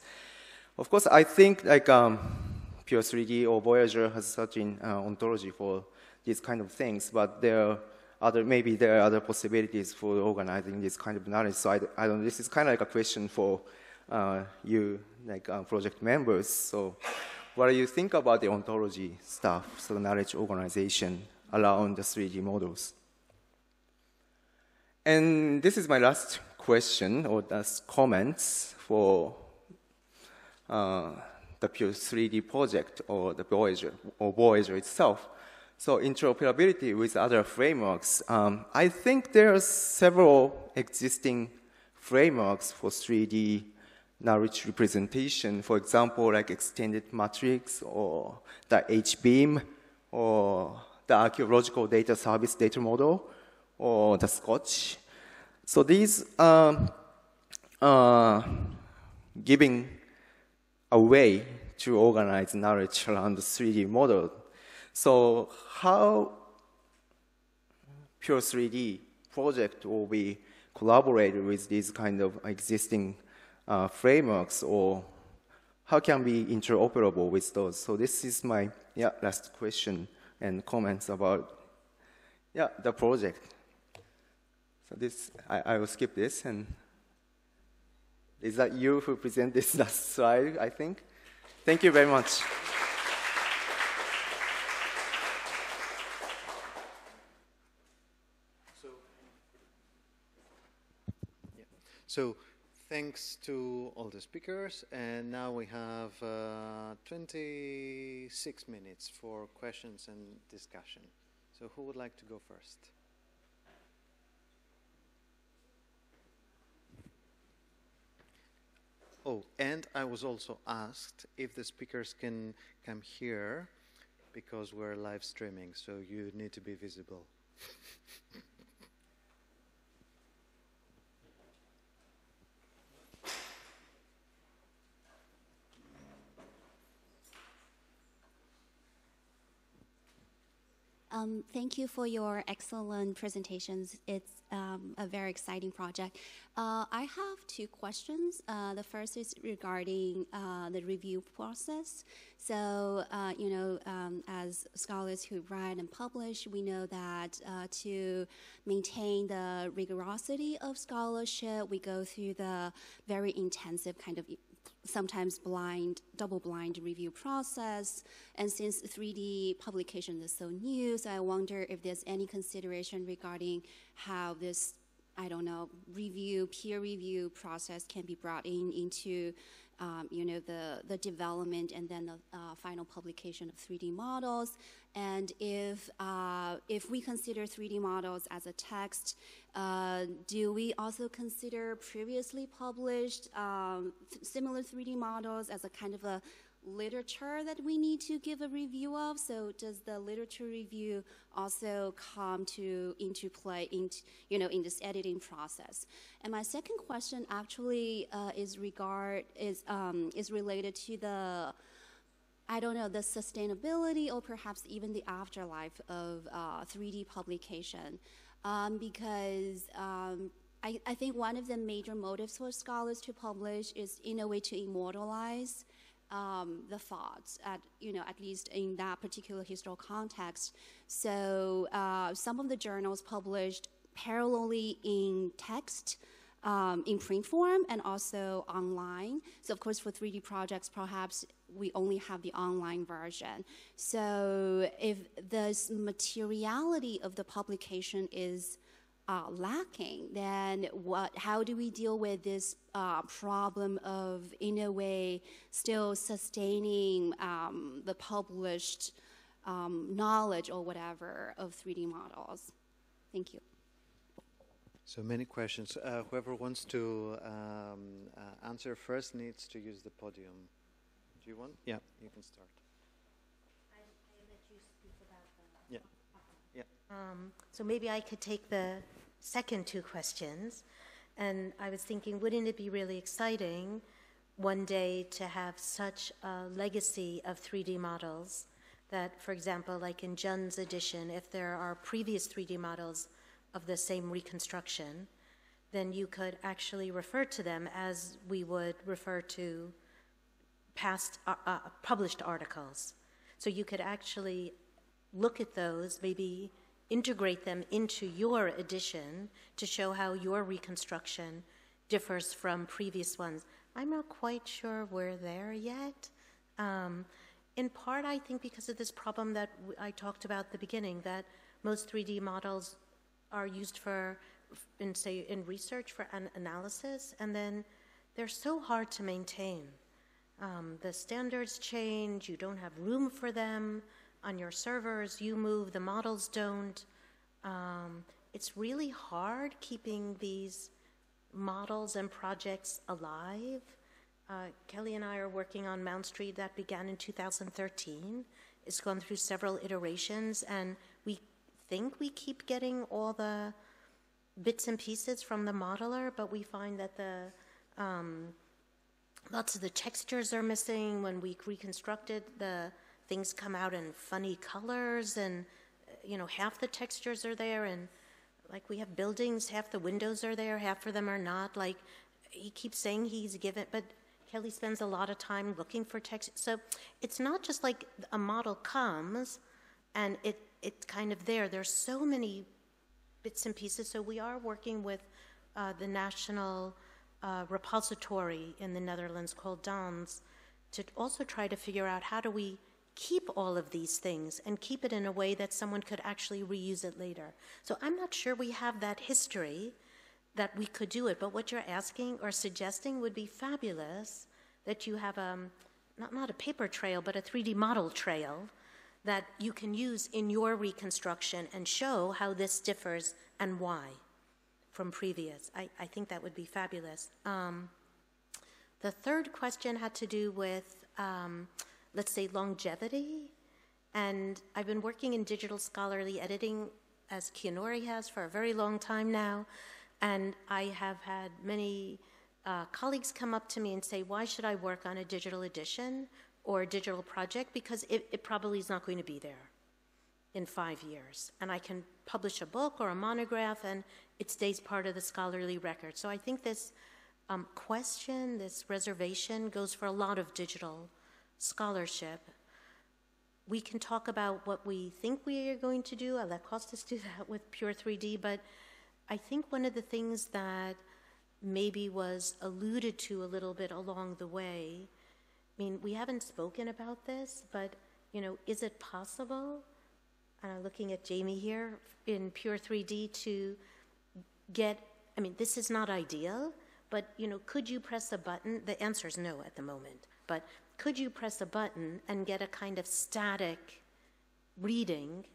of course, I think like um, Pure 3D or Voyager has such an uh, ontology for these kind of things, but there are other, maybe there are other possibilities for organizing this kind of knowledge. So I, I don't, this is kind of like a question for uh, you, like uh, project members. So what do you think about the ontology stuff, so knowledge organization around the 3D models? And this is my last question or last comments for uh, the Pure 3D project or the Voyager or Voyager itself. So interoperability with other frameworks. Um, I think there are several existing frameworks for 3D knowledge representation. For example, like extended matrix or the HBIM or the archaeological data service data model or the Scotch. So these are uh, giving a way to organize knowledge around the 3D model so how Pure 3D project will be collaborated with these kind of existing uh, frameworks or how can be interoperable with those? So this is my yeah, last question and comments about yeah, the project. So this, I, I will skip this and is that you who present this last slide, I think? Thank you very much. So thanks to all the speakers, and now we have uh, 26 minutes for questions and discussion. So who would like to go first? Oh, and I was also asked if the speakers can come here because we're live streaming, so you need to be visible. Um, thank you for your excellent presentations. It's um, a very exciting project. Uh, I have two questions. Uh, the first is regarding uh, the review process. So, uh, you know, um, as scholars who write and publish, we know that uh, to maintain the rigorosity of scholarship, we go through the very intensive kind of sometimes blind, double-blind review process. And since 3D publication is so new, so I wonder if there's any consideration regarding how this, I don't know, review, peer review process can be brought in into um, you know, the, the development and then the uh, final publication of 3D models. And if, uh, if we consider 3D models as a text, uh, do we also consider previously published um, similar 3D models as a kind of a literature that we need to give a review of. So does the literature review also come to into play in you know in this editing process? And my second question actually uh, is regard is um, is related to the I don't know the sustainability or perhaps even the afterlife of uh, 3D publication um, because. Um, I, I think one of the major motives for scholars to publish is in a way to immortalize um, the thoughts at you know at least in that particular historical context. So uh, some of the journals published parallelly in text. Um, in print form and also online. So, of course, for 3D projects, perhaps we only have the online version. So, if the materiality of the publication is uh, lacking, then what? How do we deal with this uh, problem of, in a way, still sustaining um, the published um, knowledge or whatever of 3D models? Thank you. So many questions. Uh, whoever wants to um, uh, answer first needs to use the podium. Do you want? Yeah, you can start. Yeah. Yeah. Um, so maybe I could take the second two questions. And I was thinking, wouldn't it be really exciting one day to have such a legacy of 3D models that, for example, like in Jun's edition, if there are previous 3D models of the same reconstruction, then you could actually refer to them as we would refer to past uh, uh, published articles. So you could actually look at those, maybe integrate them into your edition to show how your reconstruction differs from previous ones. I'm not quite sure we're there yet. Um, in part, I think because of this problem that I talked about at the beginning, that most 3D models are used for, in say, in research for an analysis, and then they're so hard to maintain. Um, the standards change, you don't have room for them on your servers, you move, the models don't. Um, it's really hard keeping these models and projects alive. Uh, Kelly and I are working on Mount Street that began in 2013. It's gone through several iterations, and we think we keep getting all the bits and pieces from the modeler, but we find that the um, lots of the textures are missing. When we reconstructed, the things come out in funny colors, and you know half the textures are there, and like we have buildings, half the windows are there, half of them are not. Like he keeps saying he's given, but Kelly spends a lot of time looking for text. So it's not just like a model comes and it it's kind of there. There's so many bits and pieces. So we are working with uh, the national uh, repository in the Netherlands called DANS to also try to figure out how do we keep all of these things and keep it in a way that someone could actually reuse it later. So I'm not sure we have that history that we could do it, but what you're asking or suggesting would be fabulous that you have a, um, not, not a paper trail, but a 3D model trail that you can use in your reconstruction and show how this differs and why from previous. I, I think that would be fabulous. Um, the third question had to do with, um, let's say, longevity. And I've been working in digital scholarly editing, as Kiyonori has, for a very long time now. And I have had many uh, colleagues come up to me and say, Why should I work on a digital edition or a digital project? Because it, it probably is not going to be there in five years. And I can publish a book or a monograph and it stays part of the scholarly record. So I think this um, question, this reservation, goes for a lot of digital scholarship. We can talk about what we think we are going to do. I'll let Costas do that with Pure 3D, but I think one of the things that maybe was alluded to a little bit along the way. I mean, we haven't spoken about this, but, you know, is it possible, uh, looking at Jamie here, in Pure 3D to get, I mean, this is not ideal, but, you know, could you press a button? The answer is no at the moment, but could you press a button and get a kind of static reading,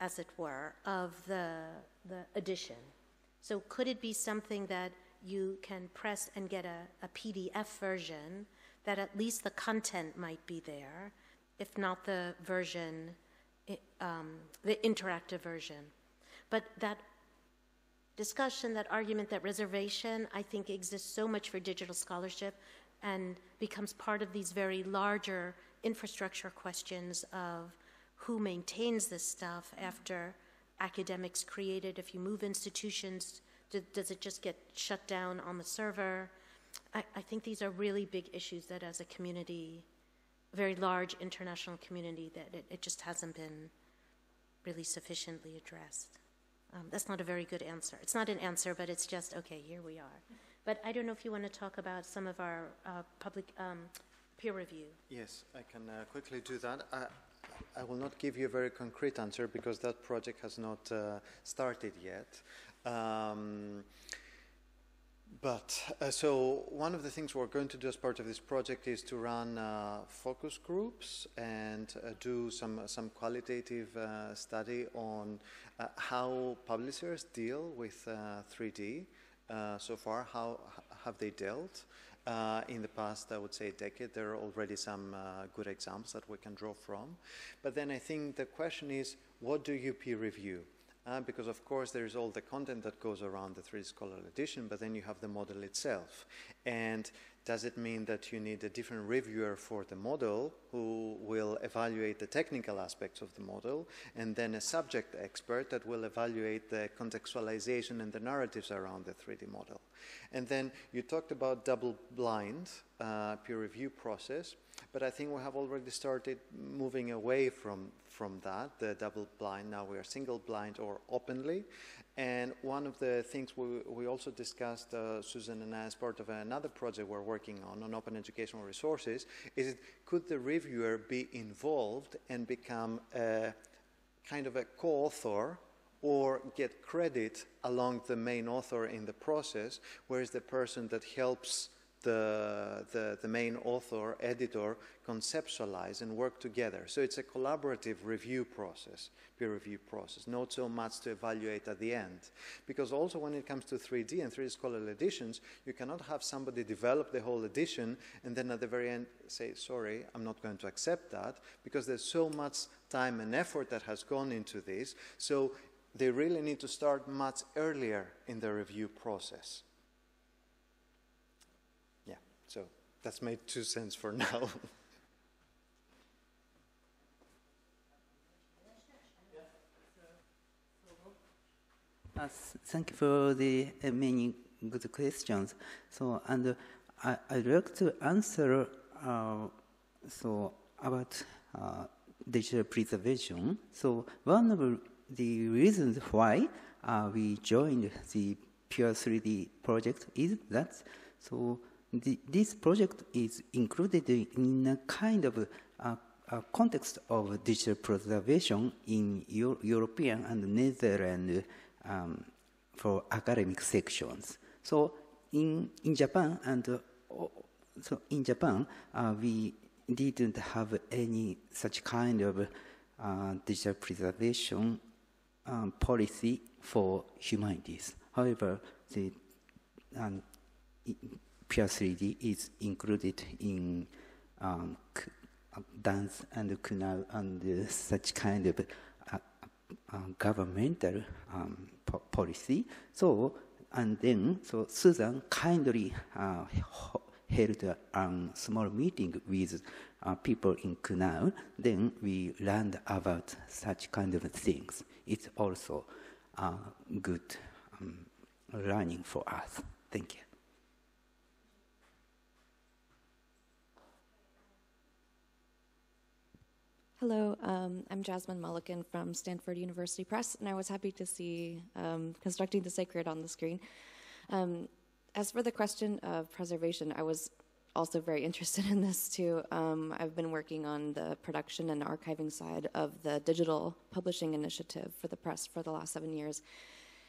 as it were, of the, the edition? So could it be something that you can press and get a, a PDF version that at least the content might be there, if not the version, um, the interactive version? But that discussion, that argument, that reservation, I think exists so much for digital scholarship and becomes part of these very larger infrastructure questions of who maintains this stuff after academics create it. If you move institutions, do, does it just get shut down on the server? I, I think these are really big issues that as a community, very large international community, that it, it just hasn't been really sufficiently addressed. Um, that's not a very good answer. It's not an answer, but it's just, okay, here we are. But I don't know if you want to talk about some of our uh, public um, peer review. Yes, I can uh, quickly do that. I, I will not give you a very concrete answer because that project has not uh, started yet. Um, but uh, so one of the things we're going to do as part of this project is to run uh, focus groups and uh, do some some qualitative uh, study on uh, how publishers deal with 3D uh, so far. How have they dealt? Uh, in the past, I would say, decade, there are already some uh, good examples that we can draw from. But then I think the question is, what do you peer review? Uh, because of course there's all the content that goes around the 3D Scholarly Edition, but then you have the model itself. And does it mean that you need a different reviewer for the model who will evaluate the technical aspects of the model, and then a subject expert that will evaluate the contextualization and the narratives around the 3D model? And then you talked about double blind uh, peer review process, but I think we have already started moving away from, from that, the double blind. Now we are single blind or openly. And one of the things we, we also discussed, uh, Susan and I, as part of another project we're working on, on open educational resources, is could the reviewer be involved and become a kind of a co-author or get credit along the main author in the process, whereas the person that helps the, the, the, main author, editor, conceptualize and work together. So it's a collaborative review process, peer review process, not so much to evaluate at the end. Because also when it comes to 3D and 3D scholarly editions, you cannot have somebody develop the whole edition and then at the very end say, sorry, I'm not going to accept that, because there's so much time and effort that has gone into this. So they really need to start much earlier in the review process. Yeah, so that's made two cents for now. Uh, thank you for the uh, many good questions. So, and uh, I, I'd like to answer uh, so about uh, digital preservation. So, one of the reasons why uh, we joined the Pure 3D project is that so the, this project is included in a kind of a context of digital preservation in Euro- European and Netherlands um, for academic sections. So in, in Japan and uh, so in Japan, uh, we didn't have any such kind of uh, digital preservation um, policy for humanities. However, the um, Pure 3D is included in um, DANS and kunal and uh, such kind of uh, uh, governmental um, po- policy. So, and then, so Susan kindly uh, held a um, small meeting with uh, people in Kunal. Then we learned about such kind of things. It's also good um, learning for us. Thank you. Hello, um, I'm Jasmine Mulliken from Stanford University Press, and I was happy to see um, Constructing the Sacred on the screen. Um, as for the question of preservation, I was also very interested in this too. Um, I've been working on the production and archiving side of the digital publishing initiative for the press for the last seven years.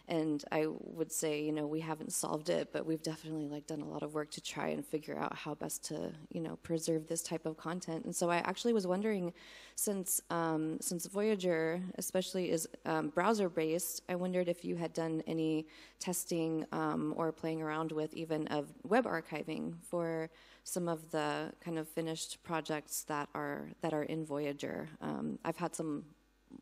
And I would say, you know, we haven't solved it, but we've definitely like done a lot of work to try and figure out how best to, you know, preserve this type of content. And so I actually was wondering, since um, since Voyager, especially is um, browser based, I wondered if you had done any testing um, or playing around with even of web archiving for some of the kind of finished projects that are that are in Voyager. Um, I've had some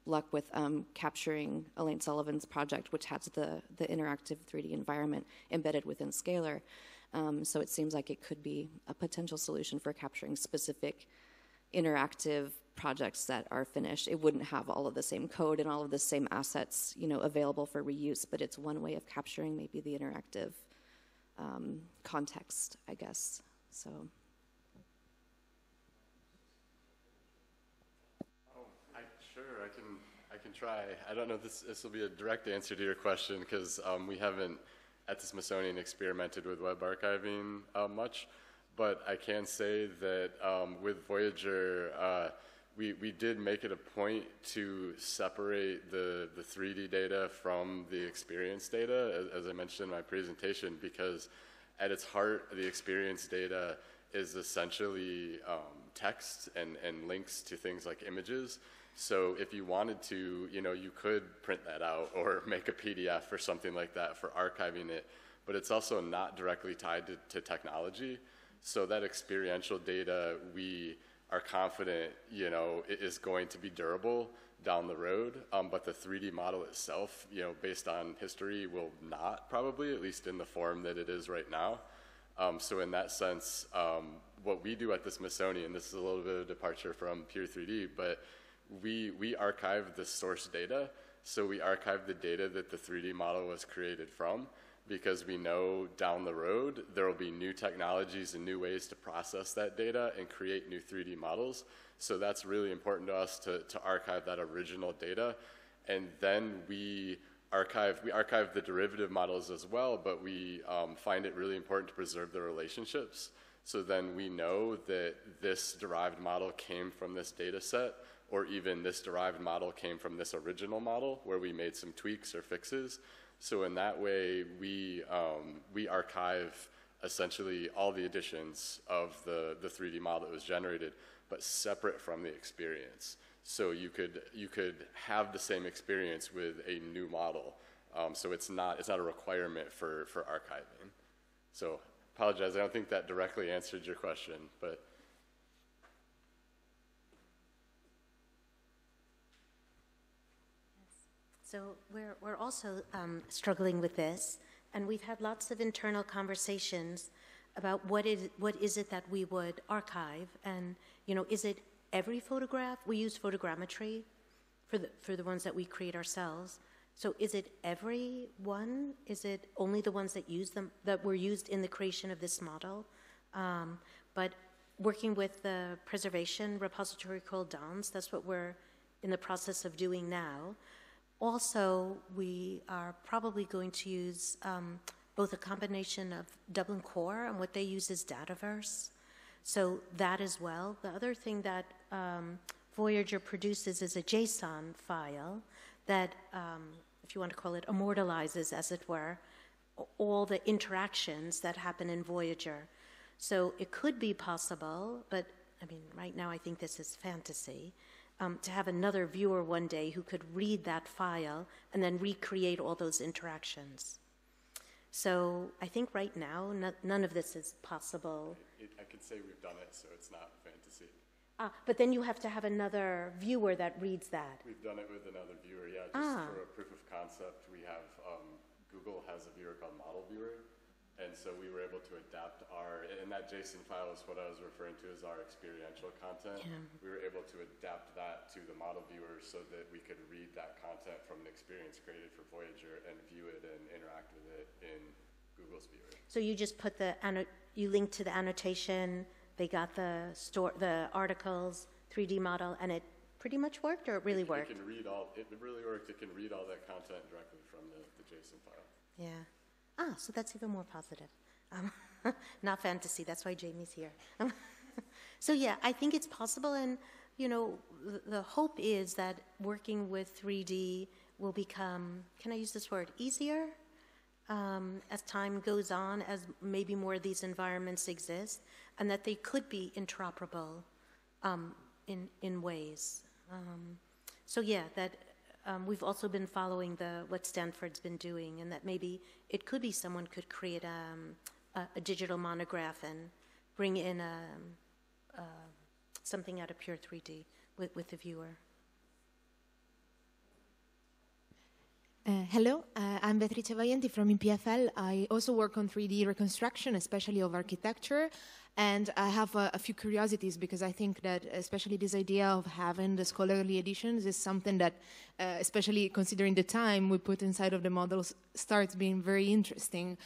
luck with um, capturing Elaine Sullivan's project, which has the, the interactive 3D environment embedded within Scalar. Um, so it seems like it could be a potential solution for capturing specific interactive projects that are finished. It wouldn't have all of the same code and all of the same assets, you know, available for reuse, but it's one way of capturing maybe the interactive um, context, I guess. So. I, sure, I can, I can try. I don't know if this, this will be a direct answer to your question because um, we haven't at the Smithsonian experimented with web archiving uh, much, but I can say that um, with Voyager, uh, we, we did make it a point to separate the, the 3D data from the experience data, as, as I mentioned in my presentation, because at its heart, the experience data is essentially um, text and, and links to things like images. So if you wanted to, you know, you could print that out or make a PDF or something like that for archiving it, but it's also not directly tied to, to technology. So that experiential data, we are confident, you know, is going to be durable down the road. Um, but the 3D model itself, you know, based on history, will not probably, at least in the form that it is right now. Um, so in that sense, um, what we do at the Smithsonian, this is a little bit of a departure from pure 3D, but we, we archive the source data. So we archive the data that the 3D model was created from because we know down the road there will be new technologies and new ways to process that data and create new 3D models. So that's really important to us to, to archive that original data. And then we archive, we archive the derivative models as well, but we um, find it really important to preserve the relationships. So then we know that this derived model came from this data set or even this derived model came from this original model where we made some tweaks or fixes. So in that way, we, um, we archive essentially all the additions of the, the 3D model that was generated, but separate from the experience. So you could, you could have the same experience with a new model. Um, so it's not, it's not a requirement for, for archiving. So apologize, I don't think that directly answered your question, but So we're, we're also um, struggling with this, and we've had lots of internal conversations about what is, what is it that we would archive, and, you know, is it every photograph? We use photogrammetry for the, for the ones that we create ourselves. So is it every one? Is it only the ones that use them, that were used in the creation of this model? Um, but working with the preservation repository called DANS, that's what we're in the process of doing now. Also, we are probably going to use um, both a combination of Dublin Core and what they use is Dataverse. So that as well. The other thing that um, Voyager produces is a JSON file that, um, if you want to call it, immortalizes, as it were, all the interactions that happen in Voyager. So it could be possible, but I mean, right now I think this is fantasy um, to have another viewer one day who could read that file and then recreate all those interactions. So I think right now no, none of this is possible. it, I could say we've done it, so it's not fantasy. Ah, but then you have to have another viewer that reads that. We've done it with another viewer, yeah, just Ah. for a proof of concept. We have, um, Google has a viewer called Model Viewer. And so we were able to adapt our, and that JSON file is what I was referring to as our experiential content. Yeah. We were able to adapt that to the model viewer so that we could read that content from an experience created for Voyager and view it and interact with it in Google's viewer. So you just put the you link to the annotation. They got the store the articles, 3D model, and it pretty much worked, or it really It- worked. It can read all, it really worked. It can read all that content directly from the, the JSON file. Yeah. Ah, so that's even more positive. Um, not fantasy, that's why Jamie's here. so, yeah, I think it's possible, and you know, the, hope is that working with 3D will become, can I use this word, easier? Um, as time goes on, as maybe more of these environments exist, and that they could be interoperable um, in, in ways. Um, so yeah, that um, we've also been following the what Stanford's been doing, and that maybe it could be someone could create um, a, a, digital monograph and bring in a, a, something out of pure 3D with, with the viewer. Uh, hello, uh, I'm Beatrice Vaienti from EPFL. I also work on 3D reconstruction, especially of architecture. And I have a, a, few curiosities because I think that, especially this idea of having the scholarly editions, is something that, uh, especially considering the time we put inside of the models, starts being very interesting.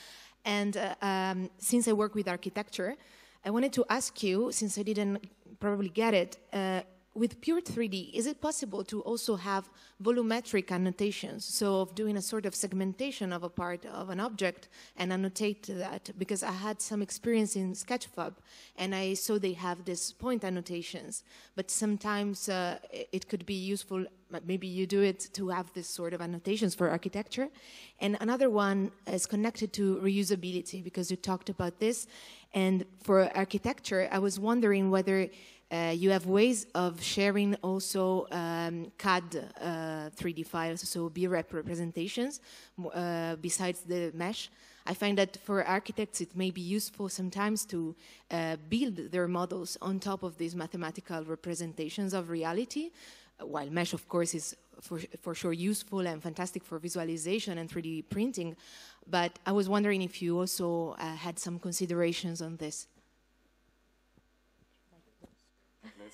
And uh, um, since I work with architecture, I wanted to ask you, since I didn't probably get it, uh, with Pure 3D, is it possible to also have volumetric annotations? So of doing a sort of segmentation of a part of an object and annotate that? Because I had some experience in Sketchfab and I saw they have these point annotations, but sometimes uh, it could be useful, maybe you do it to have this sort of annotations for architecture. And another one is connected to reusability because you talked about this. And for architecture, I was wondering whether uh, you have ways of sharing also um, CAD uh, 3D files, so BREP representations, uh, besides the mesh. I find that for architects it may be useful sometimes to uh, build their models on top of these mathematical representations of reality, while mesh, of course, is for, for sure useful and fantastic for visualization and 3D printing. But I was wondering if you also uh, had some considerations on this.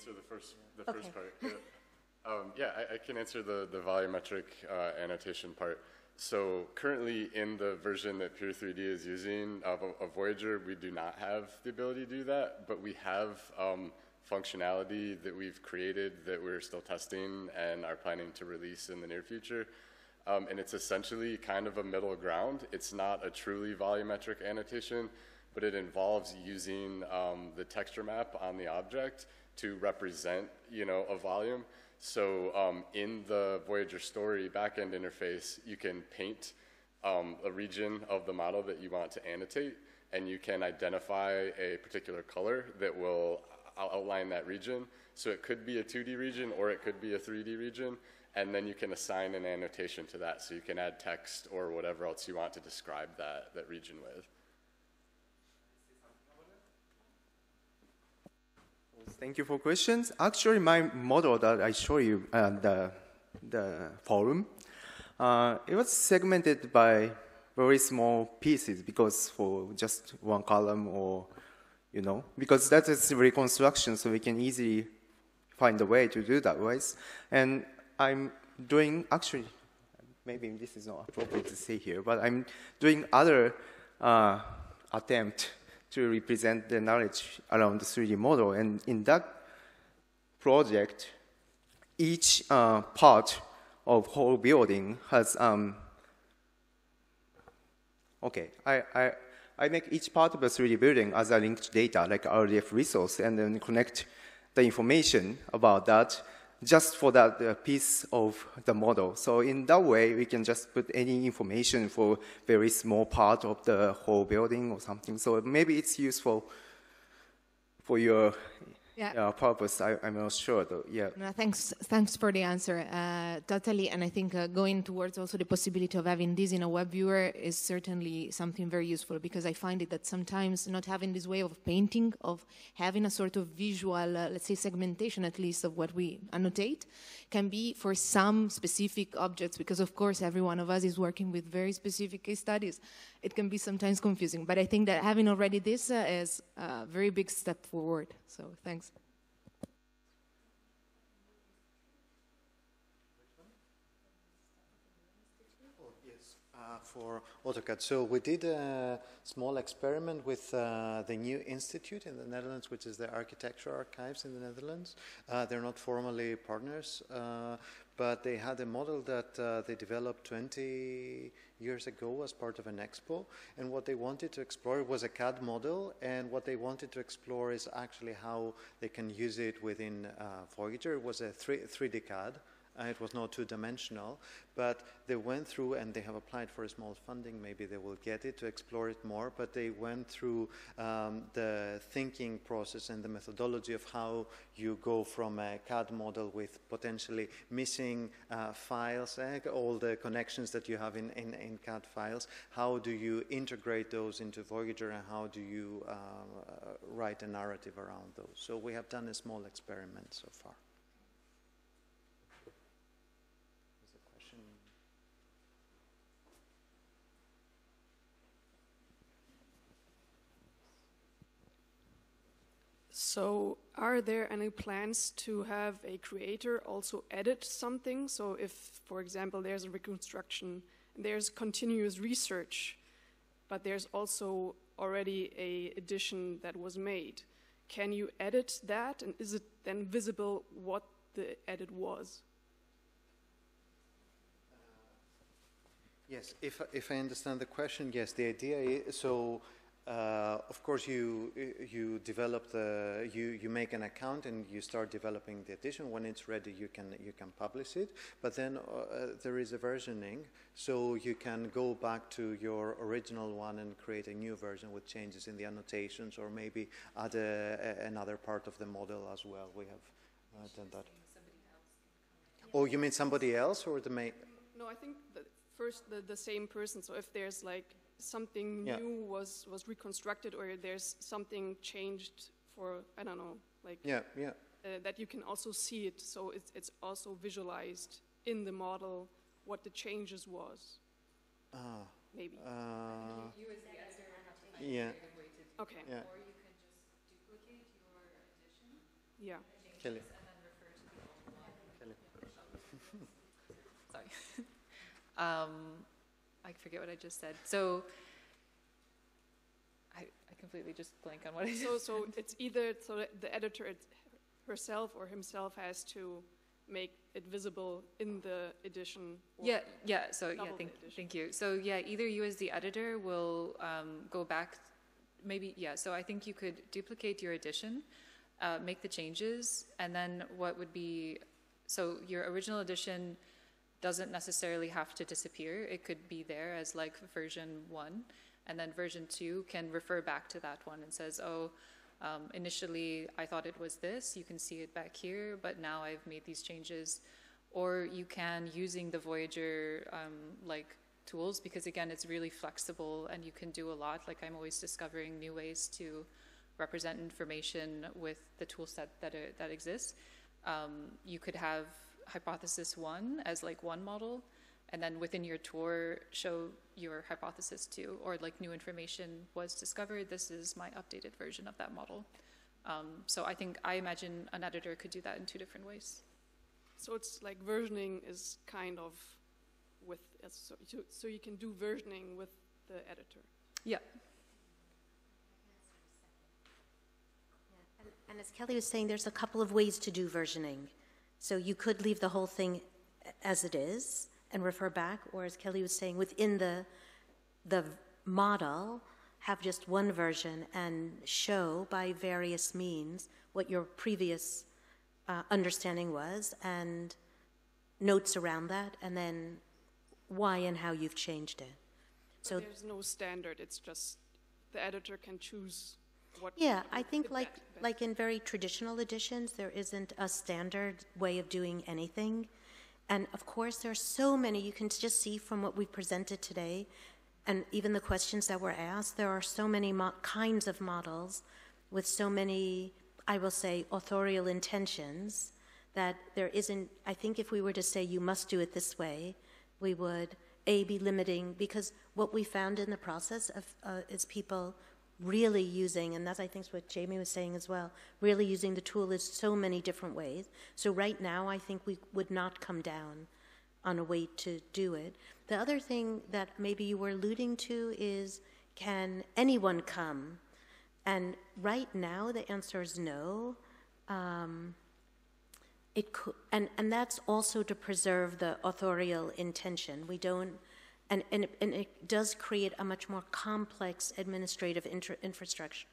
Answer the first, the okay. first part. Yeah, um, yeah I, I, can answer the, the volumetric uh, annotation part. So currently in the version that Pure 3D is using of, of, Voyager, we do not have the ability to do that, but we have um, functionality that we've created that we're still testing and are planning to release in the near future. Um, and it's essentially kind of a middle ground. It's not a truly volumetric annotation, but it involves using um, the texture map on the object to represent, you know, a volume. So um, in the Voyager Story backend interface, you can paint um, a region of the model that you want to annotate, and you can identify a particular color that will outline that region. So it could be a 2D region or it could be a 3D region, and then you can assign an annotation to that. So you can add text or whatever else you want to describe that, that region with. Thank you for questions. Actually, my model that I show you, uh, the, the forum, uh, it was segmented by very small pieces because for just one column or, you know, because that is reconstruction, so we can easily find a way to do that, right? And I'm doing, actually, maybe this is not appropriate to say here, but I'm doing other uh, attempt to represent the knowledge around the 3D model. And in that project, each uh, part of whole building has, um, okay, I, I, I make each part of a 3D building as a linked data, like RDF resource, and then connect the information about that just for that uh, piece of the model. So in that way, we can just put any information for very small part of the whole building or something. So maybe it's useful for your yeah. Uh, purpose. I, am not sure though. Yeah. No, thanks. Thanks for the answer. Uh, totally. And I think uh, going towards also the possibility of having this in a web viewer is certainly something very useful because I find it that sometimes not having this way of painting, of having a sort of visual, uh, let's say segmentation at least of what we annotate, can be for some specific objects because of course every one of us is working with very specific case studies. It can be sometimes confusing, but I think that having already this uh, is a very big step forward. So thanks. for AutoCAD. So we did a small experiment with uh, the new institute in the Netherlands, which is the Architecture Archives in the Netherlands. Uh, they're not formally partners, uh, but they had a model that uh, they developed 20 years ago as part of an expo. And what they wanted to explore was a CAD model, and what they wanted to explore is actually how they can use it within uh, Voyager. It was a 3, 3D CAD. Uh, it was not two-dimensional, but they went through and they have applied for a small funding. Maybe they will get it to explore it more. But they went through um, the thinking process and the methodology of how you go from a CAD model with potentially missing uh, files, eh, all the connections that you have in, in, in, CAD files. How do you integrate those into Voyager, and how do you uh, write a narrative around those? So we have done a small experiment so far. So, are there any plans to have a creator also edit something? So, if, for example, there's a reconstruction, there's continuous research, but there's also already a edition that was made, can you edit that, and is it then visible what the edit was? Yes, if, if I understand the question, yes, the idea is so uh, of course, you you develop the you you make an account and you start developing the edition. When it's ready, you can you can publish it. But then uh, there is a versioning, so you can go back to your original one and create a new version with changes in the annotations, or maybe add a, a, another part of the model as well. We have uh, done that. Oh, you mean somebody else or the main? No, I think first the, the same person. So if there's like something yeah. new was was reconstructed or there's something changed for I don't know like yeah yeah. uh, that you can also see it. So it's it's also visualized in the model what the changes was. Ah. Maybe. Uh, you, as the editor have to yeah. okay. Yeah. or you can just duplicate your edition yeah. Kelly. and then refer to the old one. Kelly. sorry. Um, I forget what I just said. So I, I completely just blank on what I so, just So it's either so the editor herself or himself has to make it visible in the edition. yeah, yeah. So yeah, thank, thank you. So yeah, either you as the editor will um, go back, maybe yeah. So I think you could duplicate your edition, uh, make the changes, and then what would be so your original edition doesn't necessarily have to disappear. It could be there as like version one, and then version two can refer back to that one and says, oh, um, initially I thought it was this, you can see it back here, but now I've made these changes. Or you can, using the Voyager um, like tools, because again, it's really flexible and you can do a lot. Like I'm always discovering new ways to represent information with the tool set that, are, that exists. Um, you could have hypothesis one as like one model, and then within your tour show your hypothesis two, or like new information was discovered. This is my updated version of that model. Um, so I think I imagine an editor could do that in two different ways. So it's like versioning is kind of with so, so you can do versioning with the editor. Yeah. And, and as Kelly was saying, there's a couple of ways to do versioning. So you could leave the whole thing as it is and refer back, or as Kelly was saying, within the, the model, have just one version and show by various means what your previous uh, understanding was and notes around that, and then why and how you've changed it. So but there's no standard. It's just the editor can choose what yeah i think like like in very traditional editions there isn't a standard way of doing anything. And of course there are so many you can just see from what we've presented today and even the questions that were asked there are so many mo- kinds of models with so many i will say authorial intentions that there isn't i think if we were to say you must do it this way we would a be limiting because what we found in the process of, uh, is people really using, and that's I think what Jamie was saying as well, really using the tool in so many different ways. So right now, I think we would not come down on a way to do it. The other thing that maybe you were alluding to is, can anyone come? And right now, the answer is no. Um, it could, and, and that's also to preserve the authorial intention. We don't, and, and, it, and it does create a much more complex administrative intra- infrastructure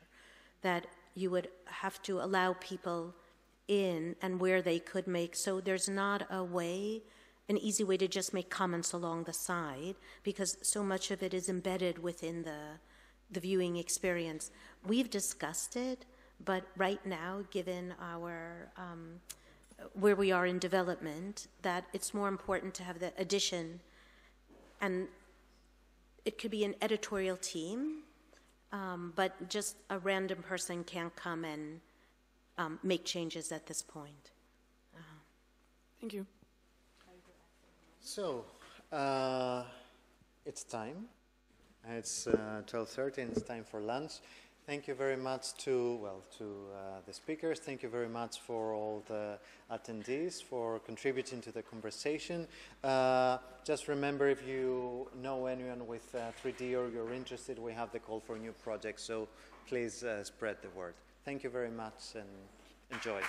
that you would have to allow people in and where they could make. So there's not a way, an easy way to just make comments along the side because so much of it is embedded within the, the viewing experience. We've discussed it, but right now, given our um, where we are in development, that it's more important to have the addition, and it could be an editorial team, um, but just a random person can't come and um, make changes at this point. Thank you. So, uh, it's time. It's uh, 12.30 and it's time for lunch. Thank you very much to, well, to uh, the speakers. Thank you very much for all the attendees for contributing to the conversation. Uh, just remember if you know anyone with uh, 3D or you're interested, we have the call for new projects, so please uh, spread the word. Thank you very much and enjoy.